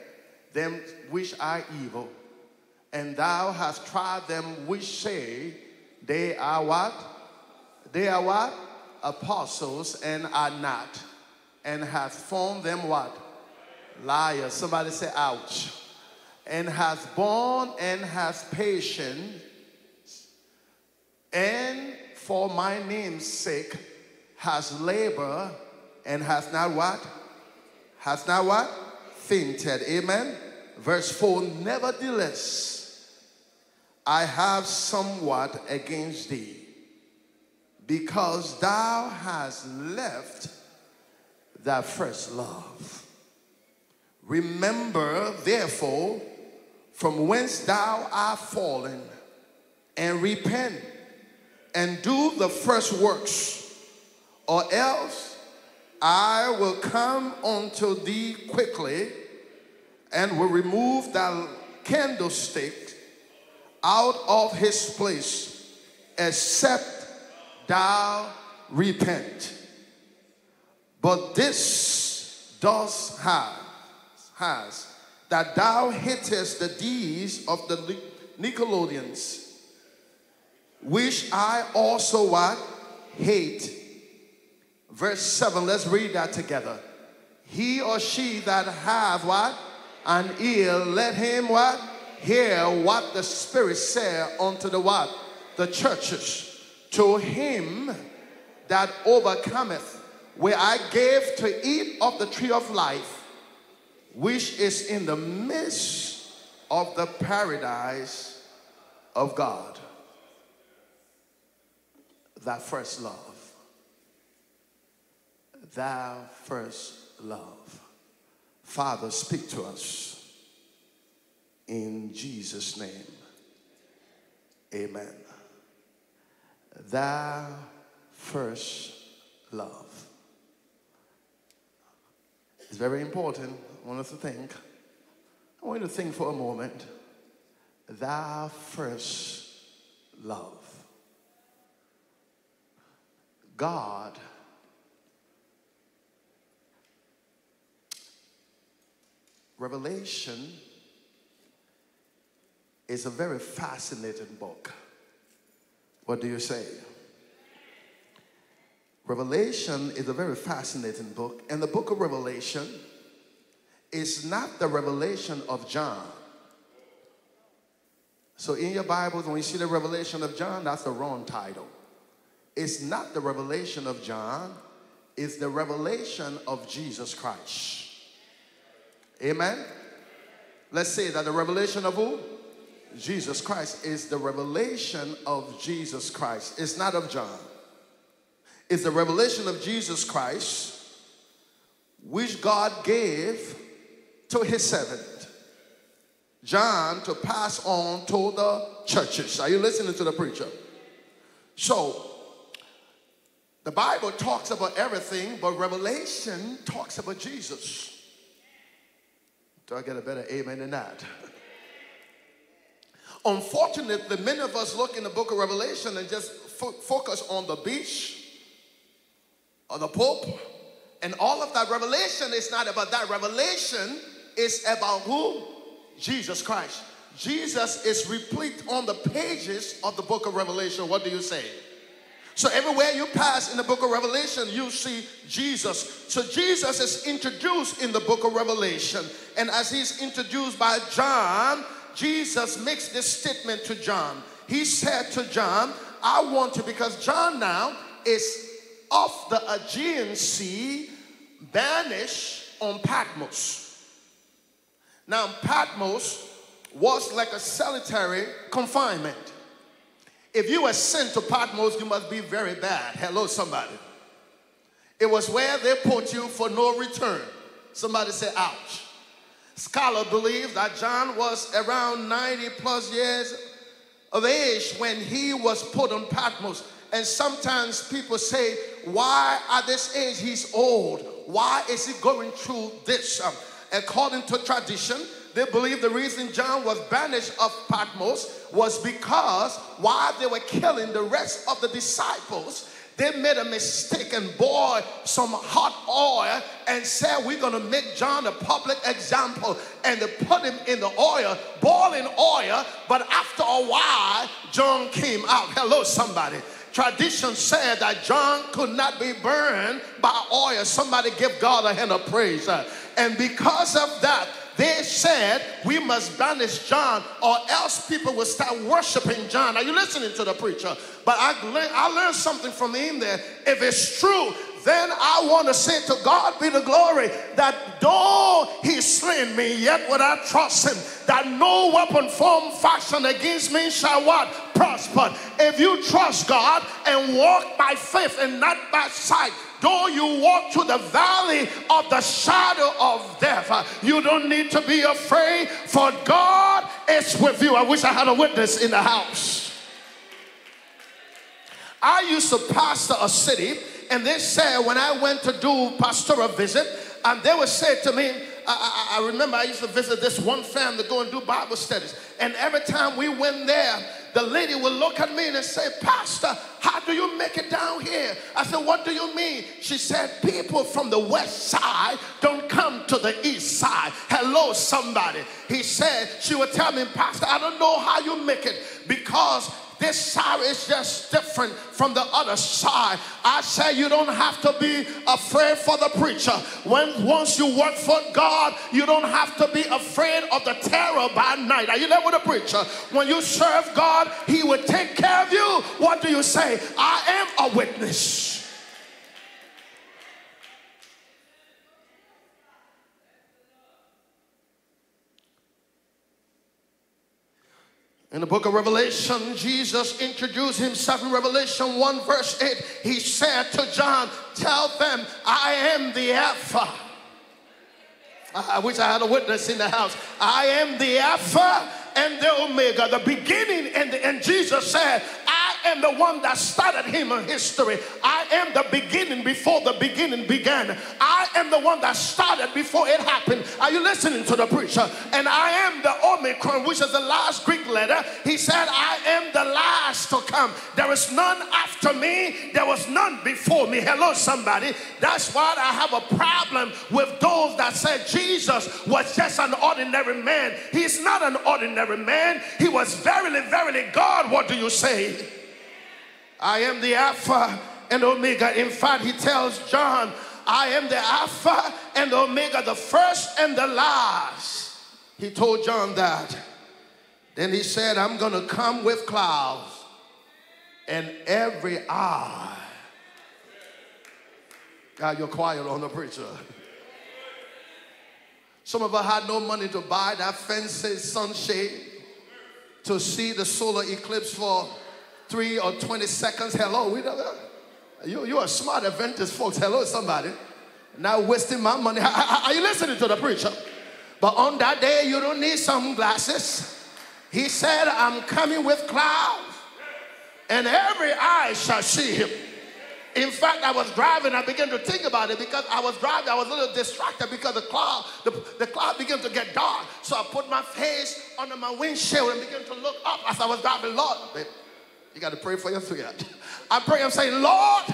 them which are evil, and thou hast tried them which say they are what? They are what? Apostles and are not, and hath formed them what? Liars. Somebody say, ouch. And has borne and has patience, and for my name's sake has labor and has not what? Has not what? Fainted. Amen. Verse 4 Nevertheless, I have somewhat against thee, because thou hast left thy first love. Remember, therefore, from whence thou art fallen, and repent, and do the first works, or else I will come unto thee quickly, and will remove thy candlestick out of his place, except thou repent. But this does have, has, that thou hatest the deeds of the Nicolaitans, which I also what? Hate. Verse 7, let's read that together. He or she that have what? An ear, let him what? Hear what the Spirit said unto the what? The churches. To him that overcometh, where I gave to eat of the tree of life, which is in the midst of the paradise of God. Thy first love. Thou first love. Father, speak to us in Jesus' name. Amen. Thou first love. It's very important. I want us to think. I want you to think for a moment. Thou first love. God Revelation is a very fascinating book. What do you say? Revelation is a very fascinating book, and the book of Revelation is not the revelation of John. So, in your Bibles, when you see the revelation of John, that's the wrong title. It's not the revelation of John, it's the revelation of Jesus Christ. Amen. Let's say that the revelation of who? Jesus Christ is the revelation of Jesus Christ. It's not of John. It's the revelation of Jesus Christ, which God gave to his servant, John, to pass on to the churches. Are you listening to the preacher? So, the Bible talks about everything, but Revelation talks about Jesus. Do I get a better amen than that? Unfortunately, many of us look in the book of Revelation and just fo- focus on the beach or the Pope, and all of that revelation is not about that. Revelation is about who? Jesus Christ. Jesus is replete on the pages of the book of Revelation. What do you say? So everywhere you pass in the book of Revelation, you see Jesus. So Jesus is introduced in the book of Revelation. And as he's introduced by John, Jesus makes this statement to John. He said to John, I want to, because John now is off the Aegean Sea, banished on Patmos. Now, Patmos was like a solitary confinement. If you were sent to Patmos, you must be very bad. Hello, somebody. It was where they put you for no return. Somebody say, ouch. Scholar believes that John was around 90 plus years of age when he was put on Patmos. And sometimes people say, why at this age he's old? Why is he going through this? Um, according to tradition, they believe the reason John was banished of Patmos was because while they were killing the rest of the disciples, they made a mistake and boiled some hot oil and said, We're going to make John a public example. And they put him in the oil, boiling oil. But after a while, John came out. Hello, somebody. Tradition said that John could not be burned by oil. Somebody give God a hand of praise. And because of that, they said we must banish John or else people will start worshiping John. Are you listening to the preacher? But I, learned, I learned something from him there. If it's true, then I want to say to God be the glory that though he slain me, yet would I trust him, that no weapon formed fashion against me shall what? Prosper. If you trust God and walk by faith and not by sight, though you walk through the valley of the shadow of death, uh, you don't need to be afraid, for God is with you. I wish I had a witness in the house. I used to pastor a city, and they said when I went to do pastoral visit, and they would say to me, I, I, I remember I used to visit this one family to go and do Bible studies, and every time we went there, the lady will look at me and say, Pastor, how do you make it down here? I said, What do you mean? She said, People from the west side don't come to the east side. Hello, somebody. He said, She would tell me, Pastor, I don't know how you make it because this side is just different from the other side. I say you don't have to be afraid for the preacher. When once you work for God, you don't have to be afraid of the terror by night. Are you there with the preacher? When you serve God, He will take care of you. What do you say? I am a witness. In the book of Revelation, Jesus introduced himself in Revelation 1, verse 8. He said to John, Tell them, I am the Alpha. I wish I had a witness in the house. I am the Alpha and the Omega, the beginning and the end. Jesus said, I am the one that started human history. I am the beginning before the beginning began. I am the one that started before it happened. Are you listening to the preacher? And I am the Omicron, which is the last Greek letter. He said, I am the last to come. There is none after me. There was none before me. Hello, somebody. That's why I have a problem with those that said Jesus was just an ordinary man. He's not an ordinary man. He was verily, verily God. What do you say? I am the Alpha and Omega. In fact, he tells John, I am the Alpha and Omega, the first and the last. He told John that. Then he said, I'm going to come with clouds, and every eye. God, you're quiet on the preacher. Some of us had no money to buy that fancy sunshade to see the solar eclipse for three or 20 seconds. Hello, we don't, you, you are smart Adventist folks. Hello, somebody. Not wasting my money. Are you listening to the preacher? But on that day, you don't need sunglasses. He said, I'm coming with clouds, and every eye shall see him. In fact, I was driving, I began to think about it because I was driving, I was a little distracted because the cloud, the, the cloud began to get dark. So I put my face under my windshield and began to look up as I was driving. Lord, babe, you got to pray for your sweetheart. I pray, I'm saying, Lord,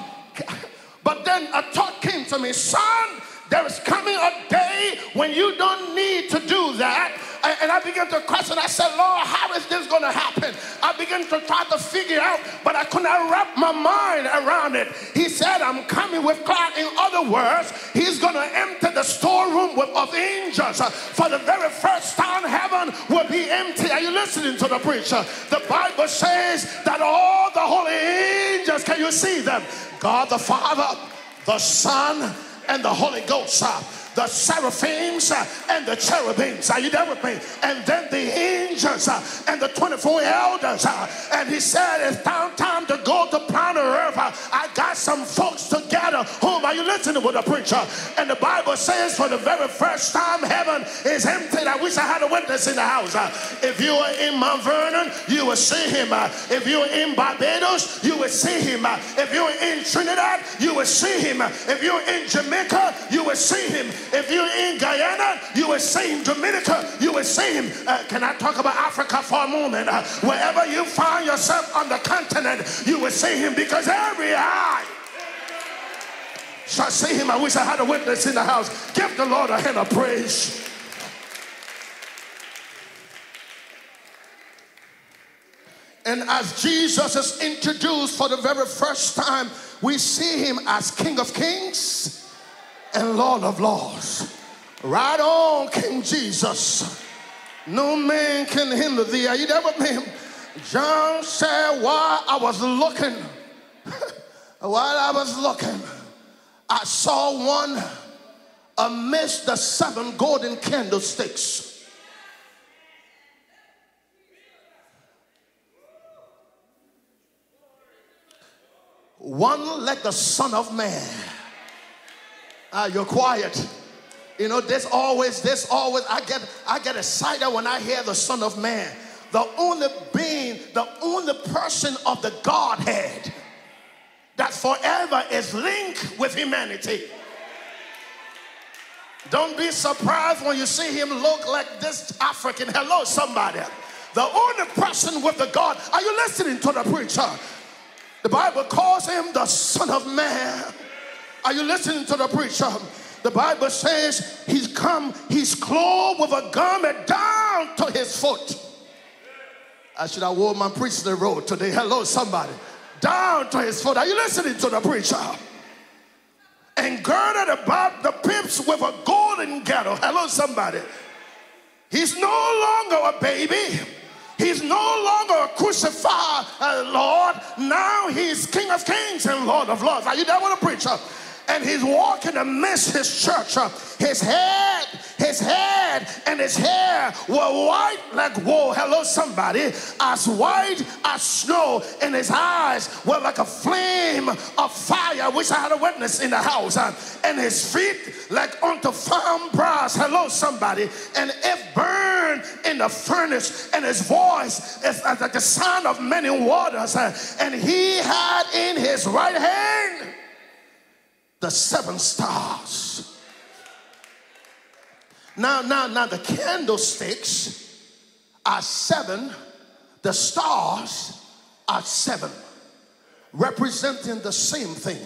but then a thought came to me, son, there is coming a day when you don't need to do that. And I began to question. I said, Lord, how is this going to happen? I began to try to figure out, but I could not wrap my mind around it. He said, I'm coming with cloud. In other words, he's going to empty the storeroom of angels. Uh, for the very first time, heaven will be empty. Are you listening to the preacher? The Bible says that all the holy angels, can you see them? God the Father, the Son, and the Holy Ghost. Uh, Uh, the seraphims uh, and the cherubims. Are you there with me? And then the angels uh, and the 24 elders. And he said, It's time, time to go to planet Earth. I got some folks together. Whom are you listening? with a preacher? And the Bible says for the very first time, heaven is empty. I wish I had a witness in the house. Uh, if you are in Mount Vernon, you will see him. Uh, if you're in Barbados, you will see him. Uh, if you're in Trinidad, you will see him. If you're in Jamaica, you will see him. If you're in Guyana, you will see him. Dominica, you will see him. Uh, can I talk about Africa for a moment? Uh, wherever you find yourself on the continent, you will see him because every eye shall see him. I wish I had a witness in the house. Give the Lord a hand of praise. And as Jesus is introduced for the very first time, we see him as King of Kings and Lord of Lords. Right on, King Jesus. No man can hinder thee. Are you there with me? John said, while I was looking, while I was looking, I saw one amidst the seven golden candlesticks. One like the Son of Man. Ah, you're quiet. You know, this always, this always, I get, I get excited when I hear the Son of Man. The only being, the only person of the Godhead that forever is linked with humanity. Don't be surprised when you see him look like this African. Hello, somebody. The only person with the God. Are you listening to the preacher? The Bible calls him the Son of Man. Are you listening to the preacher? The Bible says he's come, he's clothed with a garment down to his foot. I should have worn my priestly robe today. Hello, somebody. Down to his foot. Are you listening to the preacher? And girded about the pips with a golden girdle. Hello, somebody. He's no longer a baby. He's no longer a crucified uh, Lord. Now he's King of Kings and Lord of Lords. Are you there with a preacher? And he's walking amidst his church. Uh, his head, his head, and his hair were white like wool. Hello, somebody. As white as snow, and his eyes were like a flame of fire. I wish I had a witness in the house. Uh, and his feet like unto firm brass. Hello, somebody. And if burned in the furnace, and his voice is like the sound of many waters. Uh, and he had in his right hand the seven stars. Now, now, now, the candlesticks are seven, the stars are seven, representing the same thing.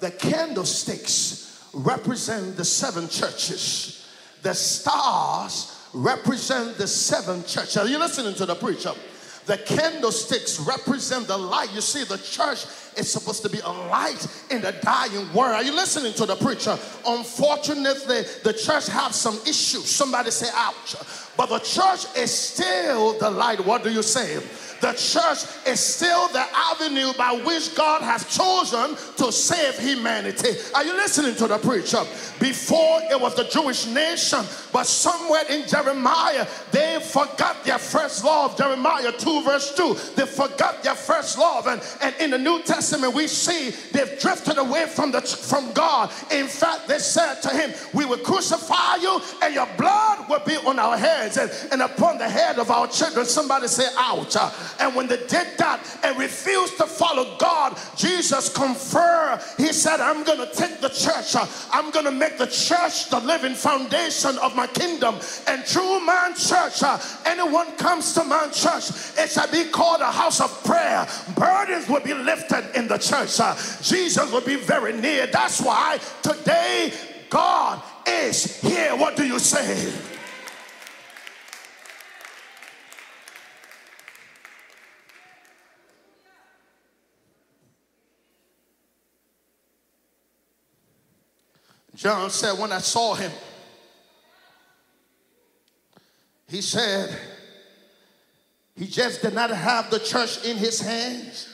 The candlesticks represent the seven churches, the stars represent the seven churches. Are you listening to the preacher? The candlesticks represent the light. You see, the church is supposed to be a light in the dying world. Are you listening to the preacher? Unfortunately, the church have some issues. Somebody say, ouch. But the church is still the light. What do you say? The church is still the avenue by which God has chosen to save humanity. Are you listening to the preacher? Before it was the Jewish nation, but somewhere in Jeremiah, they forgot their first love. Jeremiah 2, verse 2. They forgot their first love. And, and in the New Testament, we see they've drifted away from, the, from God. In fact, they said to him, We will crucify you, and your blood will be on our heads and, and upon the head of our children. Somebody say, Ouch. And when they did that and refused to follow God, Jesus conferred. He said, I'm going to take the church. I'm going to make the church the living foundation of my kingdom. And through my church, anyone comes to my church, it shall be called a house of prayer. Burdens will be lifted in the church. Jesus will be very near. That's why today God is here. What do you say? John said, when I saw him, he said, he just did not have the church in his hands,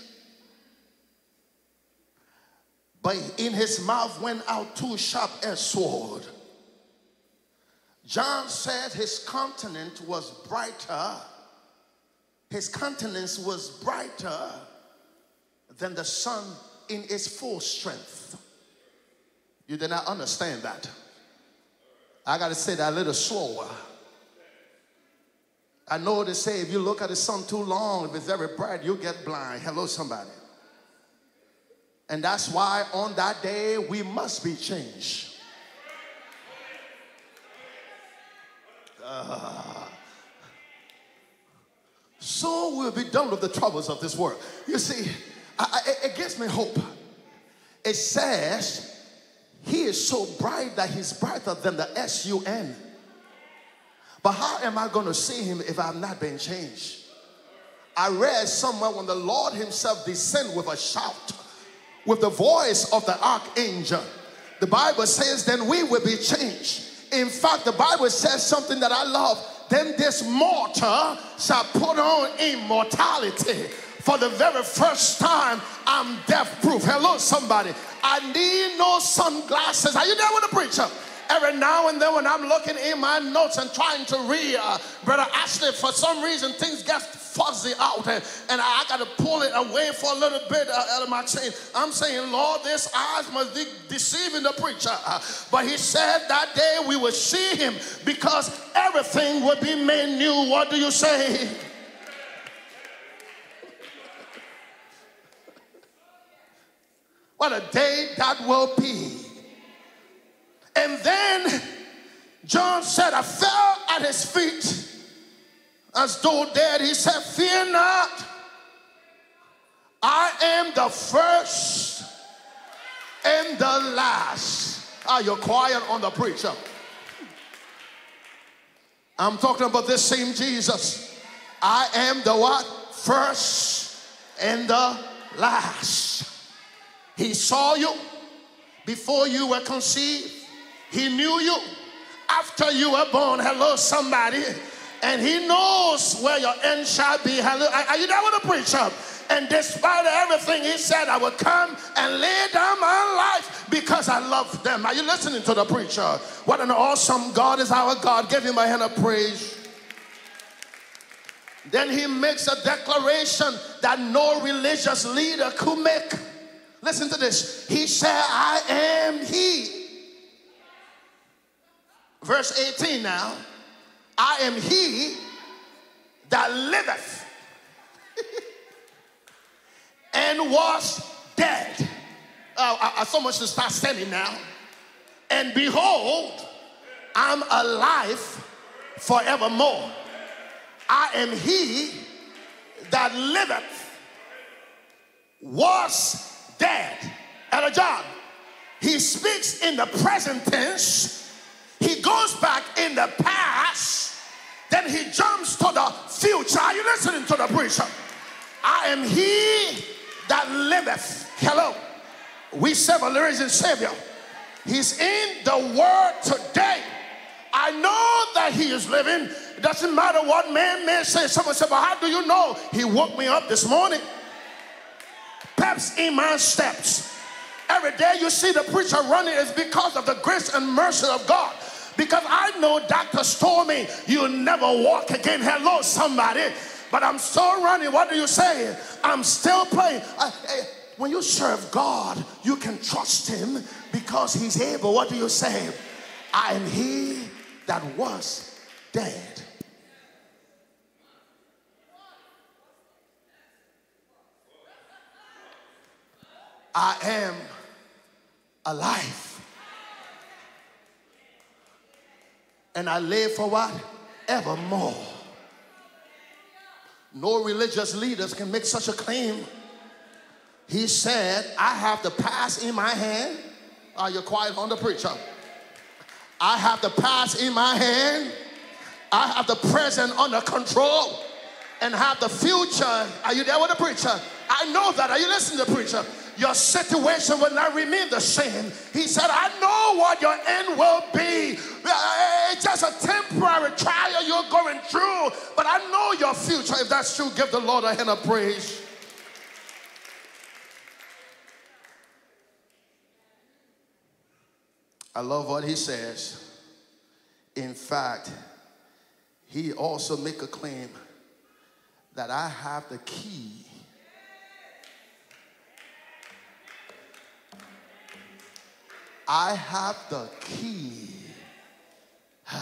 but in his mouth went out two sharp edged sword. John said his countenance was brighter. His countenance was brighter than the sun in its full strength. You did not understand that. I got to say that a little slower. I know they say if you look at the sun too long, if it's very bright, you'll get blind. Hello, somebody. And that's why on that day we must be changed. Uh, so we'll be done with the troubles of this world. You see, I, I, it gives me hope. It says, He is so bright that He's brighter than the S U N. But how am I going to see Him if I've not been changed? I read somewhere when the Lord Himself descended with a shout, with the voice of the archangel. The Bible says, then we will be changed. In fact, the Bible says something that I love. Then this mortal shall put on immortality. For the very first time, I'm death proof. Hello, somebody. I need no sunglasses. Are you there with the preacher? Every now and then, when I'm looking in my notes and trying to read, uh, Brother Ashley, for some reason, things get fuzzy out and, and I got to pull it away for a little bit uh, out of my chain. I'm saying, Lord, this eyes must be deceiving the preacher. Uh, but he said that day we will see him because everything will be made new. What do you say? What a day that will be. And then John said, I fell at his feet as though dead. He said, Fear not. I am the first and the last. Ah, Are you quiet on the preacher? I'm talking about this same Jesus. I am the what? First and the last. He saw you before you were conceived. He knew you after you were born. Hello, somebody and he knows where your end shall be. Hallelujah. Are you there with the preacher? And despite everything, he said, I will come and lay down my life because I love them. Are you listening to the preacher? What an awesome God is our God. Give him a hand of praise. Then he makes a declaration that no religious leader could make. Listen to this. He said, I am he. Verse 18 now. I am he that liveth and was dead. Uh, I, I so much to start standing now. And behold, I'm alive forevermore. I am he that liveth, was dead. At a job. He speaks in the present tense. He goes back in the past then he jumps to the future. Are you listening to the preacher? I am he that liveth. Hello. We serve a living Savior. He's in the word today. I know that he is living. It doesn't matter what man may say. Someone said, But how do you know? He woke me up this morning. Peps in my steps. Every day you see the preacher running is because of the grace and mercy of God. Because I know told me you'll never walk again. Hello, somebody. But I'm still running. What do you say? I'm still playing. I, I, when you serve God, you can trust Him because He's able. What do you say? I am He that was dead. I am alive. and I live for what? Evermore. No religious leaders can make such a claim. He said, I have the past in my hand. Are you quiet on the preacher? I have the past in my hand. I have the present under control and have the future. Are you there with the preacher? I know that. Are you listening to the preacher? Your situation will not remain the same. He said, I know what your end will be. Uh, it's just a temporary trial you're going through, but I know your future. If that's true, give the Lord a hand of praise. I love what he says. In fact, he also make a claim that I have the key I have the key.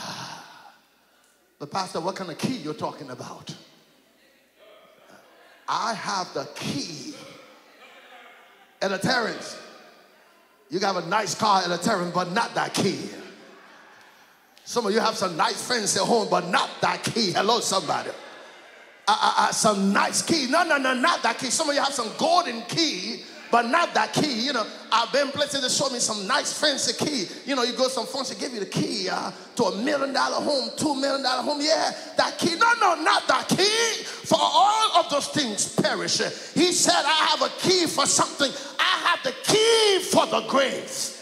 But pastor, what kind of key you're talking about? I have the key. At a Terrence, you got a nice car at a Terrence, but not that key. Some of you have some nice friends at home, but not that key. Hello, somebody. Uh, uh, uh, some nice key. No, no, no, not that key. Some of you have some golden key, but not that key. You know, I've been places to show me some nice fancy key. You know, you go some function, give you the key uh, to a million dollar home, two million dollar home. Yeah, that key. No, no, not that key. For all of those things perish. He said, I have a key for something. I have the key for the grave.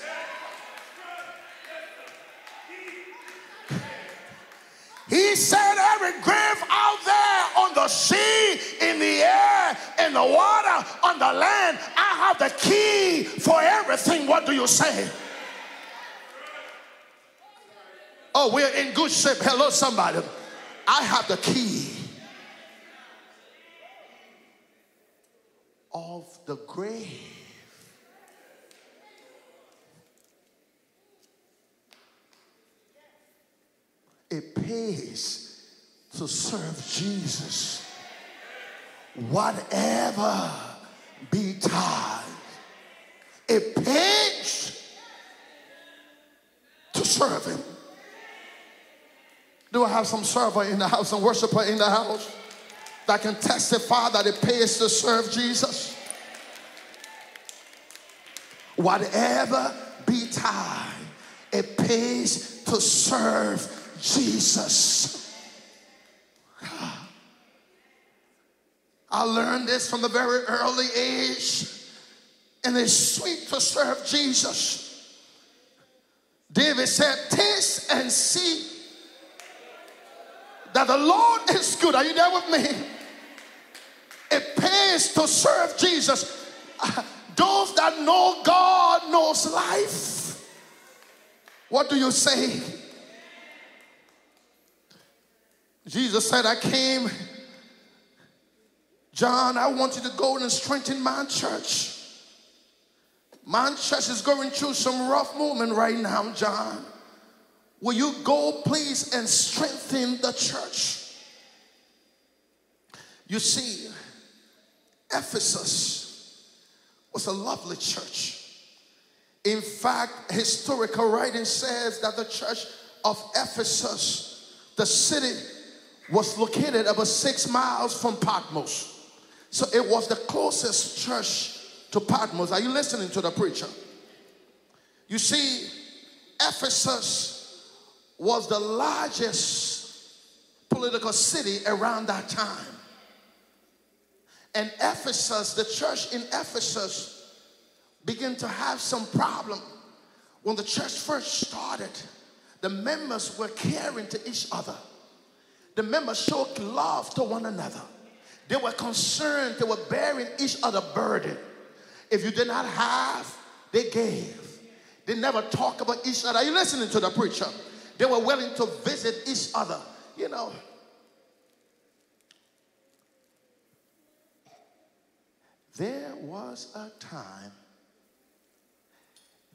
He said, every grave out there on the sea, in the air, in the water, on the land, I have the key for everything. What do you say? Oh, we're in good shape. Hello, somebody. I have the key of the grave. It pays to serve Jesus. Whatever betide, it pays to serve Him. Do I have some server in the house, some worshiper in the house that can testify that it pays to serve Jesus? Whatever betide, it pays to serve Jesus. I learned this from the very early age, and it's sweet to serve Jesus. David said, Taste and see that the Lord is good. Are you there with me? It pays to serve Jesus. Those that know God knows life. What do you say? Jesus said, I came, John, I want you to go and strengthen my church. My church is going through some rough moment right now, John. Will you go, please, and strengthen the church? You see, Ephesus was a lovely church. In fact, historical writing says that the church of Ephesus, the city was located about six miles from Patmos. So it was the closest church to Patmos. Are you listening to the preacher? You see, Ephesus was the largest political city around that time. And Ephesus, the church in Ephesus, began to have some problem. When the church first started, the members were caring to each other the members showed love to one another. They were concerned, they were bearing each other burden. If you did not have, they gave. They never talk about each other. Are you listening to the preacher? They were willing to visit each other. You know, there was a time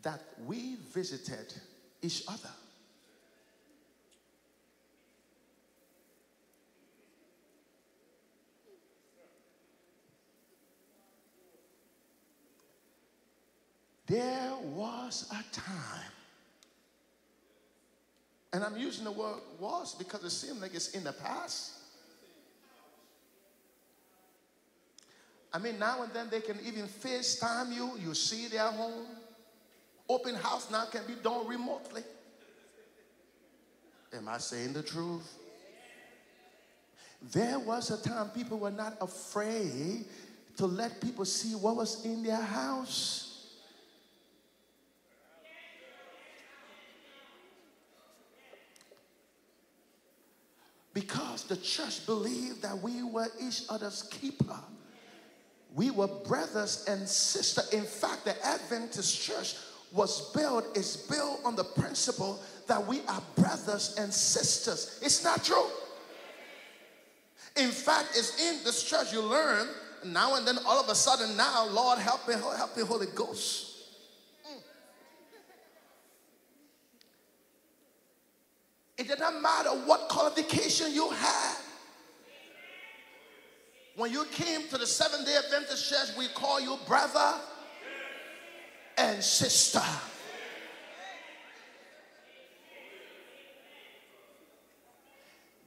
that we visited each other. There was a time, and I'm using the word was because it seems like it's in the past. I mean, now and then they can even FaceTime you. You see their home. Open house now can be done remotely. Am I saying the truth? There was a time people were not afraid to let people see what was in their house. because the church believed that we were each other's keeper. We were brothers and sisters. In fact, the Adventist church was built, is built on the principle that we are brothers and sisters. It's not true. In fact, it's in this church you learn now and then all of a sudden now, Lord help me, help me, Holy Ghost. Qualification you had. When you came to the Seventh day Adventist church, we call you brother and sister.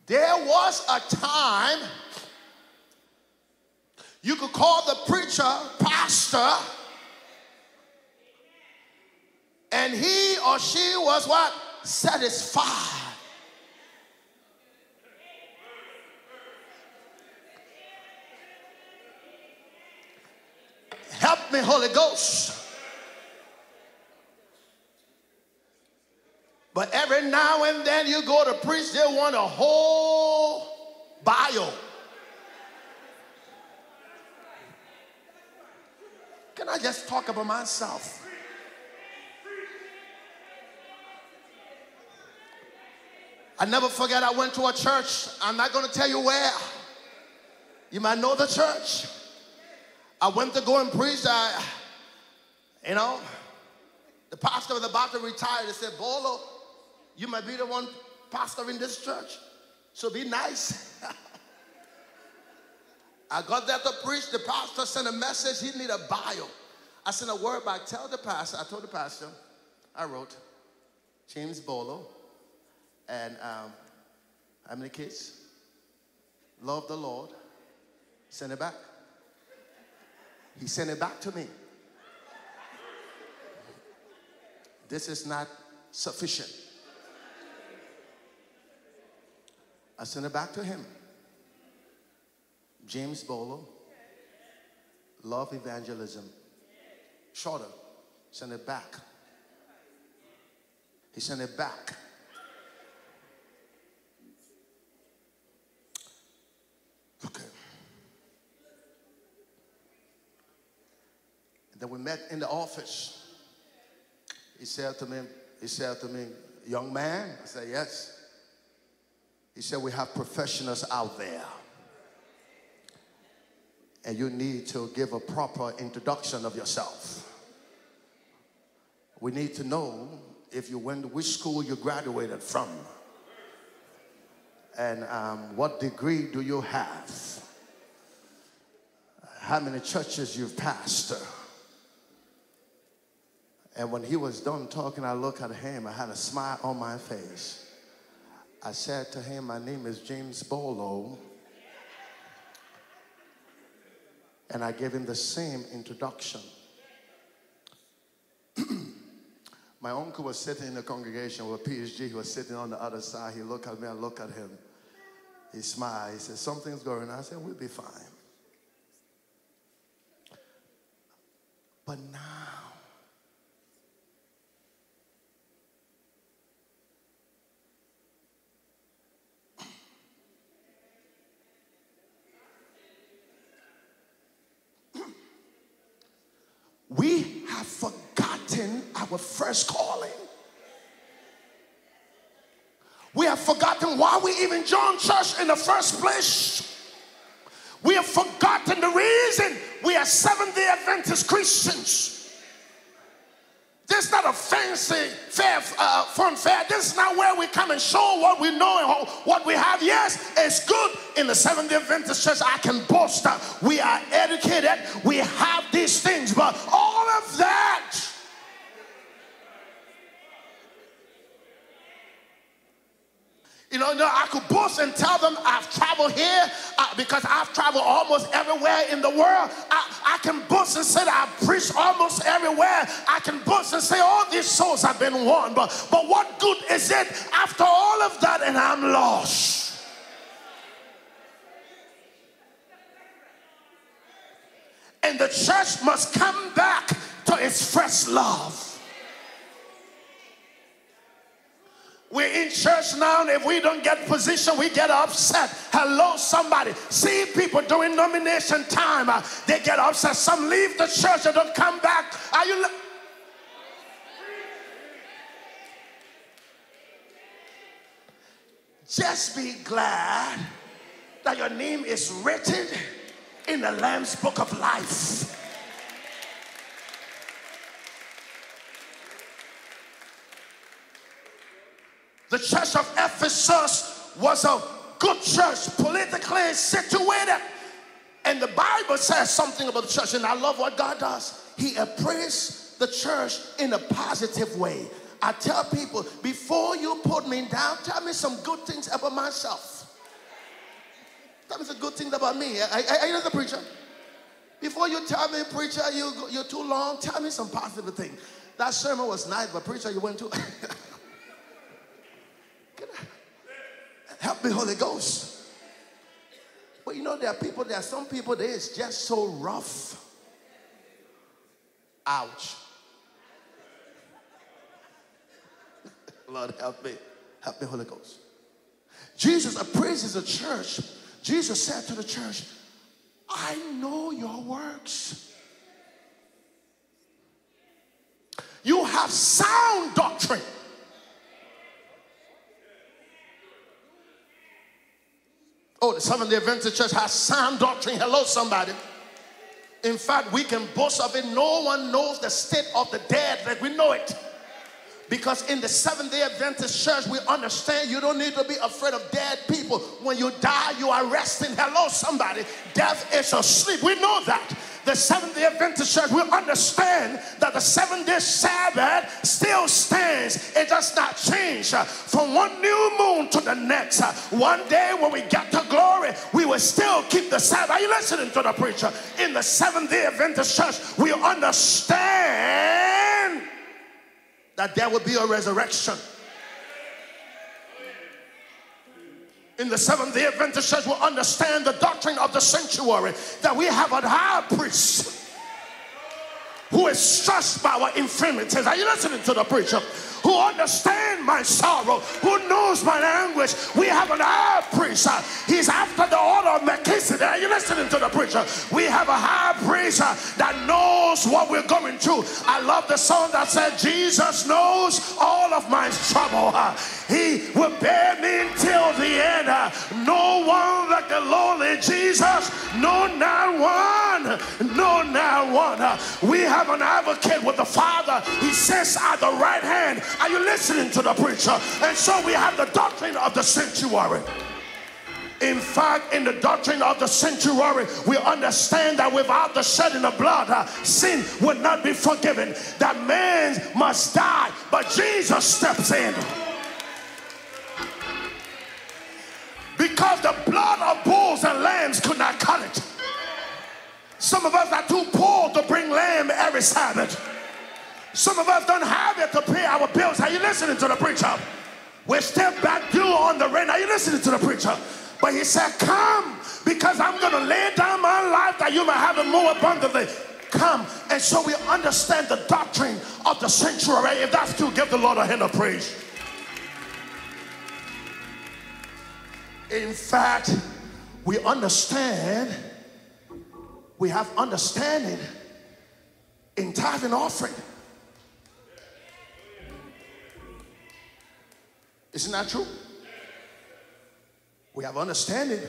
There was a time you could call the preacher pastor, and he or she was what? Satisfied. Help me, Holy Ghost. But every now and then you go to preach, they want a whole bio. Can I just talk about myself? I never forget I went to a church. I'm not going to tell you where. You might know the church. I went to go and preach. I, you know, the pastor was about to retire. They said, Gbolo, you might be the one pastor in this church. So be nice. I got there to preach. The pastor sent a message. He need a bio. I sent a word back. Tell the pastor. I told the pastor. I wrote James Gbolo. And um, how many kids? Love the Lord. Send it back. He sent it back to me. This is not sufficient. I sent it back to him. James Gbolo, Love Evangelism. Shorter, send it back. He sent it back. And we met in the office. He said to me, he said to me, young man, I said, yes. He said, we have professionals out there. And you need to give a proper introduction of yourself. We need to know if you went to which school you graduated from. And um, what degree do you have? How many churches you've pastored? And when he was done talking, I looked at him. I had a smile on my face. I said to him, My name is James Gbolo. And I gave him the same introduction. My uncle was sitting in the congregation with PSG. He was sitting on the other side. He looked at me, I looked at him. He smiled. He said, Something's going on. I said, We'll be fine. But now, we have forgotten our first calling. We have forgotten why we even joined church in the first place. We have forgotten the reason we are Seventh day Adventist Christians. This is not a fancy fair, uh, fun fair. This is not where we come and show what we know and what we have. Yes, it's good in the Seventh day Adventist church. I can boast that we are educated, we have these things, but all of that You know, no, I could boast and tell them I've traveled here uh, because I've traveled almost everywhere in the world. I, I can boast and say that I've preached almost everywhere. I can boast and say all these souls have been won. But, but what good is it after all of that and I'm lost? And the church must come back to its first love. We're in church now, and if we don't get position, we get upset. Hello, somebody. See people during nomination time, uh, they get upset. Some leave the church and don't come back. Are you? Just be glad that your name is written in the Lamb's book of life. The church of Ephesus was a good church, politically situated. And the Bible says something about the church, and I love what God does. He appraises the church in a positive way. I tell people, before you put me down, tell me some good things about myself. Tell me some good things about me. Are you the preacher? Before you tell me, preacher, you, you're too long, tell me some positive things. That sermon was nice, but preacher, you went too. Help me, Holy Ghost. But you know, there are people, there are some people that is just so rough. Ouch. Lord, help me. Help me, Holy Ghost. Jesus appraises the church. Jesus said to the church, I know your works. You have sound doctrine. Oh, the Seventh day Adventist Church has sound doctrine. Hello, somebody. In fact, we can boast of it. No one knows the state of the dead like we know it. Because in the Seventh day Adventist church, we understand you don't need to be afraid of dead people. When you die, you are resting. Hello, somebody. Death is asleep. We know that the Seventh day Adventist church we understand that the seventh day Sabbath still stands. It does not change from one new moon to the next. One day when we get to glory, we will still keep the Sabbath. Are you listening to the preacher? In the Seventh day Adventist church, we understand that there will be a resurrection. in the Seventh day Adventist church will understand the doctrine of the sanctuary that we have a high priest who is stressed by our infirmities. Are you listening to the preacher? Who understand my sorrow, who knows my anguish. We have an high priest. He's after the order of Melchizedek. Are you listening to the preacher? We have a high priest that knows what we're going through. I love the song that said, Jesus knows all of my trouble. He will bear me until the end. No one like the lowly Jesus. No, not one. No, not one. We have an advocate with the Father. He sits at the right hand are you listening to the preacher? And so we have the doctrine of the sanctuary. In fact, in the doctrine of the sanctuary, we understand that without the shedding of blood, uh, sin would not be forgiven. That man must die, but Jesus steps in. Because the blood of bulls and lambs could not cut it. Some of us are too poor to bring lamb every Sabbath. Some of us don't have it to pay our bills. Are you listening to the preacher? We're still back due on the rent. Are you listening to the preacher? But he said, Come, because I'm going to lay down my life that you may have it more abundantly. Come. And so we understand the doctrine of the sanctuary. If that's true, give the Lord a hand of praise. In fact, we understand, we have understanding in tithing offering. Isn't that true? We have understanding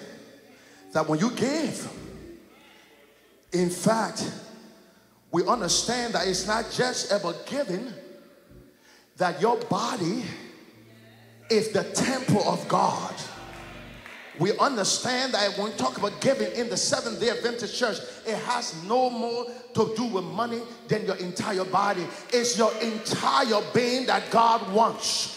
that when you give, in fact, we understand that it's not just about giving, that your body is the temple of God. We understand that when we talk about giving in the Seventh day Adventist church, it has no more to do with money than your entire body. It's your entire being that God wants.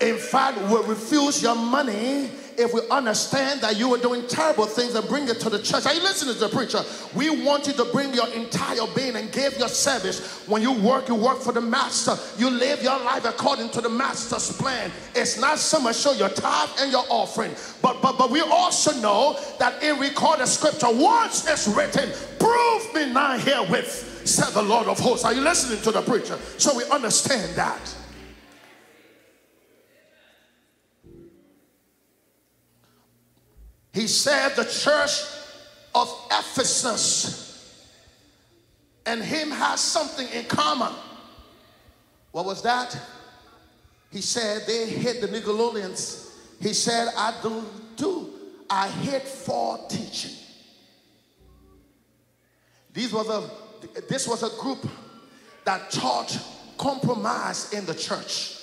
In fact, will refuse your money if we understand that you are doing terrible things and bring it to the church. Are you listening to the preacher? We want you to bring your entire being and give your service. When you work, you work for the master. You live your life according to the master's plan. It's not so much show your tithe and your offering, but but but we also know that in recorded scripture, once it's written, prove me now herewith, said the Lord of hosts. Are you listening to the preacher? So we understand that. He said the church of Ephesus and him has something in common. What was that? He said they hate the Nicolaitans. He said, I do too. I hate for teaching. These was a, this was a group that taught compromise in the church.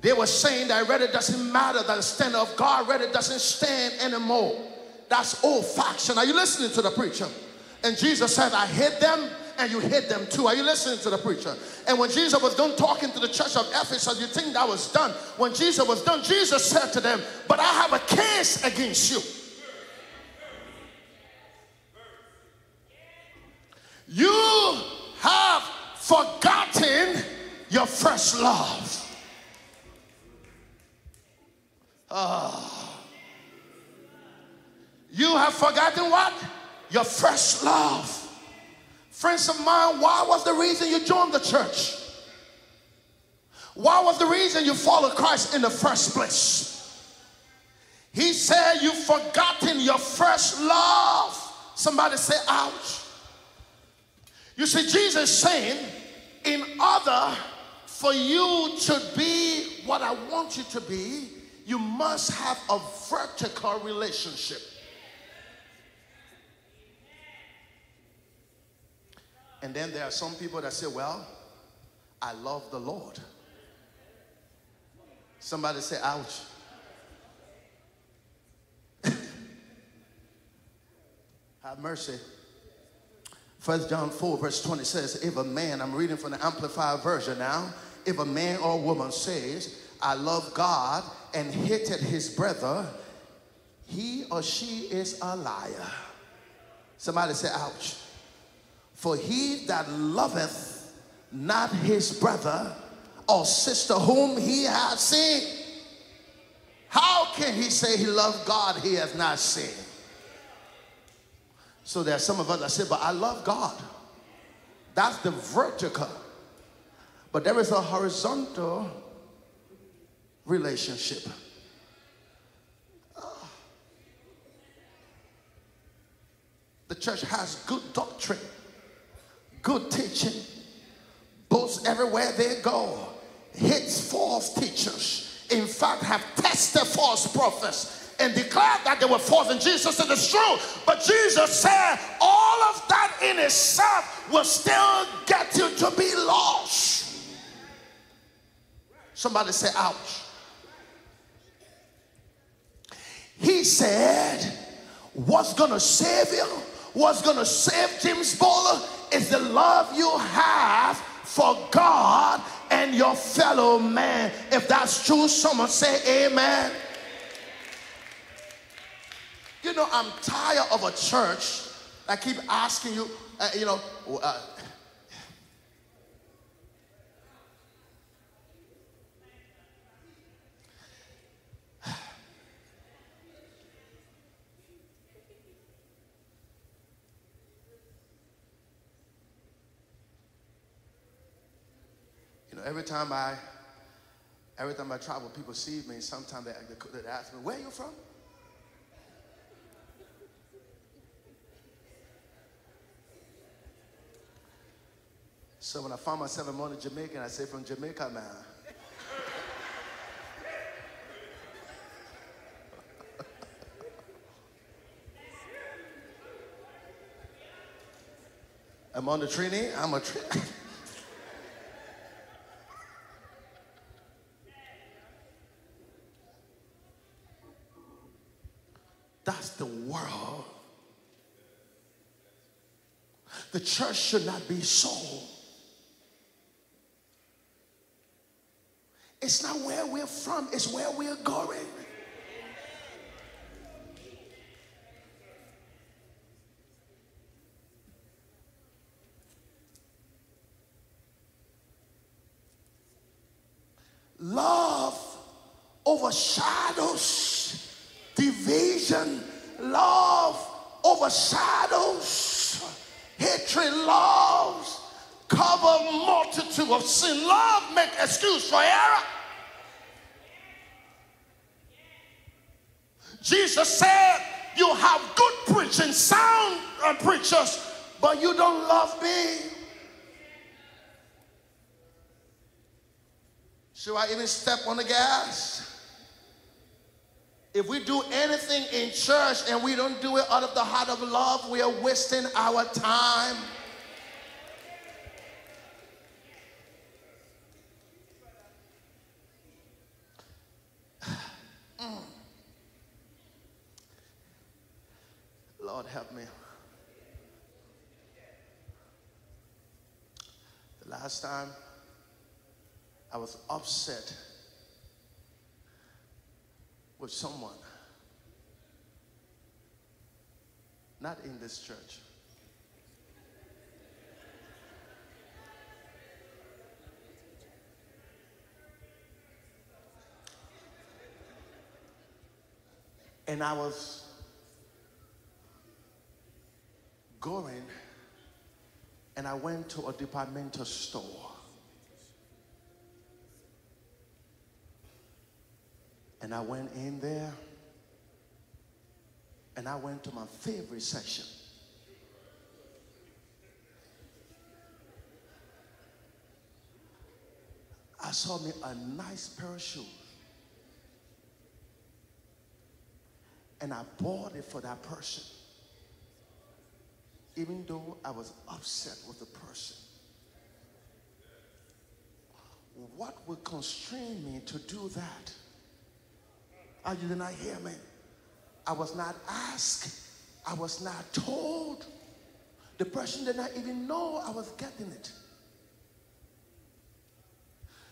They were saying that really doesn't matter, that the standard of God really doesn't stand anymore. That's old faction. Are you listening to the preacher? And Jesus said, I hate them and you hate them too. Are you listening to the preacher? And when Jesus was done talking to the church of Ephesus, you think that was done. When Jesus was done, Jesus said to them, But I have a case against you. You have forgotten your first love. Ah. You have forgotten what? Your first love. Friends of mine, why was the reason you joined the church? Why was the reason you followed Christ in the first place? He said you've forgotten your first love. Somebody say, ouch. You see, Jesus saying, in order for you to be what I want you to be, you must have a vertical relationship. And then there are some people that say, Well, I love the Lord. Somebody say, Ouch. have mercy. First John 4, verse 20 says, If a man, I'm reading from the Amplified Version now, if a man or woman says, I love God and hated his brother, he or she is a liar. Somebody say, ouch. For he that loveth not his brother or sister whom he has seen, how can he say he loved God he has not seen? So there are some of us that say, but I love God. That's the vertical. But there is a horizontal relationship. The church has good doctrine, good teaching, boasts everywhere they go, hits false teachers. In fact, have tested false prophets and declared that they were false. And Jesus said it's true. But Jesus said all of that in itself will still get you to be lost. Somebody say, ouch. He said, What's gonna save you? What's gonna save James Gbolo is the love you have for God and your fellow man. If that's true, someone say amen. You know, I'm tired of a church that keep asking you, uh, you know, uh, every time I, every time I travel, people see me. Sometimes they, they, ask me, "Where are you from?" So when I find myself I'm Jamaica, a I say, "From Jamaica, man." I'm on the Trini. Eh? I'm a Trini. That's the world. The church should not be sold. It's not where we're from, it's where we're going. Love overshadows division. Love overshadows. Hatred loves cover multitude of sin. Love make excuse for error. Jesus said, You have good preaching, sound uh, preachers, but you don't love me. Should I even step on the gas? If we do anything in church and we don't do it out of the heart of love, we are wasting our time. Mm. Lord, help me. The last time I was upset with someone, not in this church. And I was going and I went to a departmental store. And I went in there and I went to my favorite section. I saw me a nice pair of shoes. And I bought it for that person. Even though I was upset with the person. What would constrain me to do that? Are you did not hear me? I was not asked. I was not told. The person did not even know I was getting it.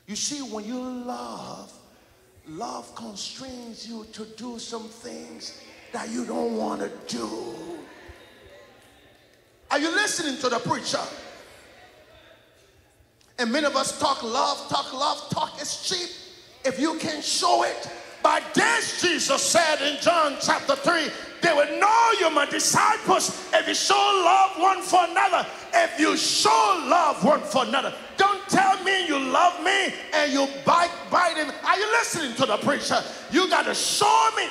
You see, when you love, love constrains you to do some things that you don't want to do. Are you listening to the preacher? And many of us talk love, talk love, talk is cheap. If you can show it, by this Jesus said in John chapter 3, they will know you're my disciples if you show love one for another. If you show love one for another. Don't tell me you love me and you bite, bite him. Are you listening to the preacher? You got to show me.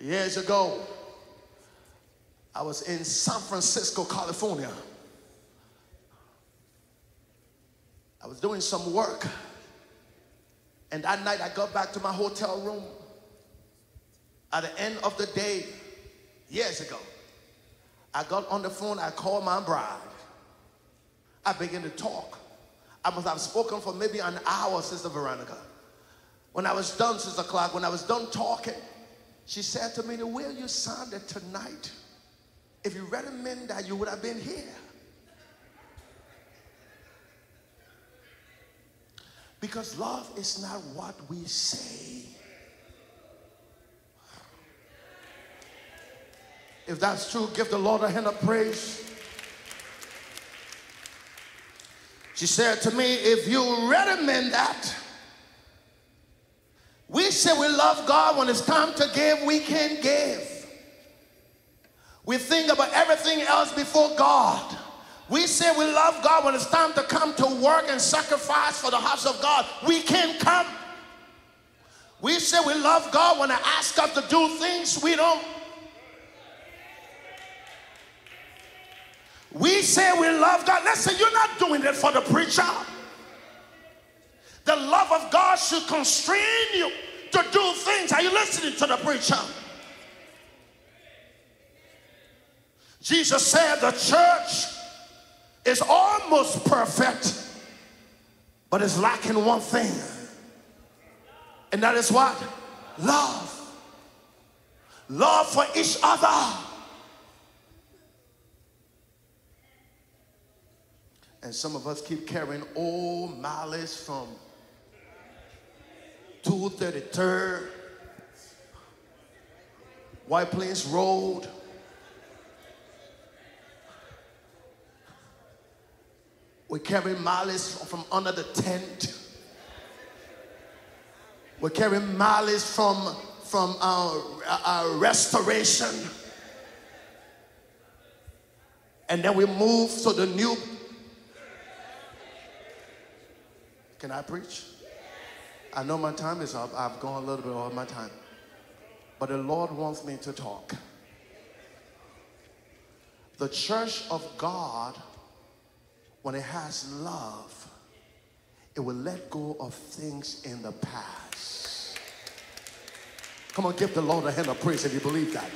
Years ago, I was in San Francisco, California. I was doing some work. And that night I got back to my hotel room. At the end of the day, years ago, I got on the phone, I called my bride. I began to talk. I must have spoken for maybe an hour, Sister Veronica. When I was done, Sister Clark, when I was done talking, she said to me, the way you sounded tonight, if you really meant that, you would have been here. Because love is not what we say. If that's true, give the Lord a hand of praise. She said to me, if you really meant that, we say we love God when it's time to give, we can give. We think about everything else before God. We say we love God when it's time to come to work and sacrifice for the house of God. We can't come. We say we love God when I ask us to do things we don't. We say we love God. Listen, you're not doing it for the preacher. The love of God should constrain you to do things. Are you listening to the preacher? Jesus said the church is almost perfect, but is lacking one thing. And that is what? Love. Love for each other. And some of us keep carrying old malice from 233rd, White Plains Road. We carry malice from under the tent. We carry malice from, from our, our restoration. And then we move to the new. Can I preach? I know my time is up. I've gone a little bit over my time. But the Lord wants me to talk. The church of God when it has love, it will let go of things in the past. Come on, give the Lord a hand of praise if you believe that.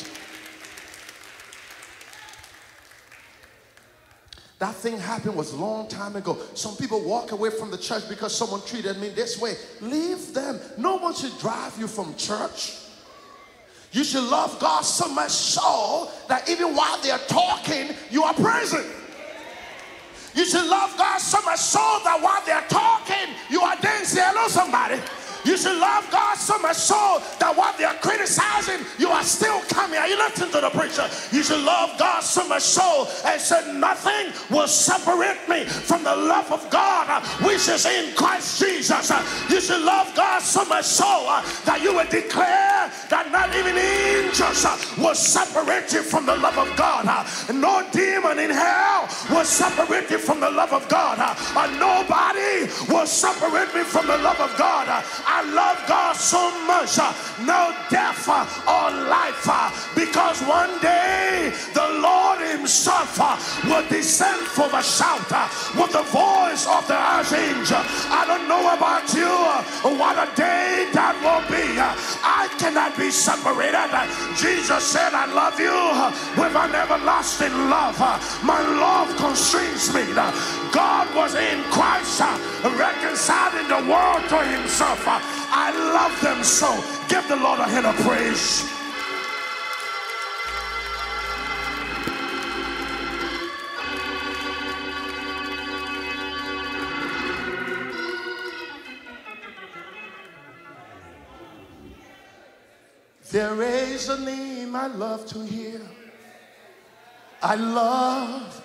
That thing happened was a long time ago. Some people walk away from the church because someone treated me this way. Leave them. No one should drive you from church. You should love God so much so that even while they're talking, you are present. You should love God so much so that while they're talking, you are dancing. Hello, somebody. You should love God so much so that while they're criticizing, you are still coming. Are you listening to the preacher? You should love God so much so and said, Nothing will separate me from the love of God, which is in Christ Jesus. You should love God so much so uh, that you would declare that not even angels uh, will separate you from the love of God. Uh, no demon in hell will separate you from the love of God. Nobody will separate me from the love of God. I love God so much, uh, no death uh, or life, uh, because one day the Lord Himself will descend from a shout with the voice of the archangel. I don't know about you, what a day that will be. I cannot be separated. Jesus said, I love you with an everlasting love. My love constrains me. God was in Christ, reconciling the world to Himself. I love them so. Give the Lord a hand of praise. There is a name I love to hear. I love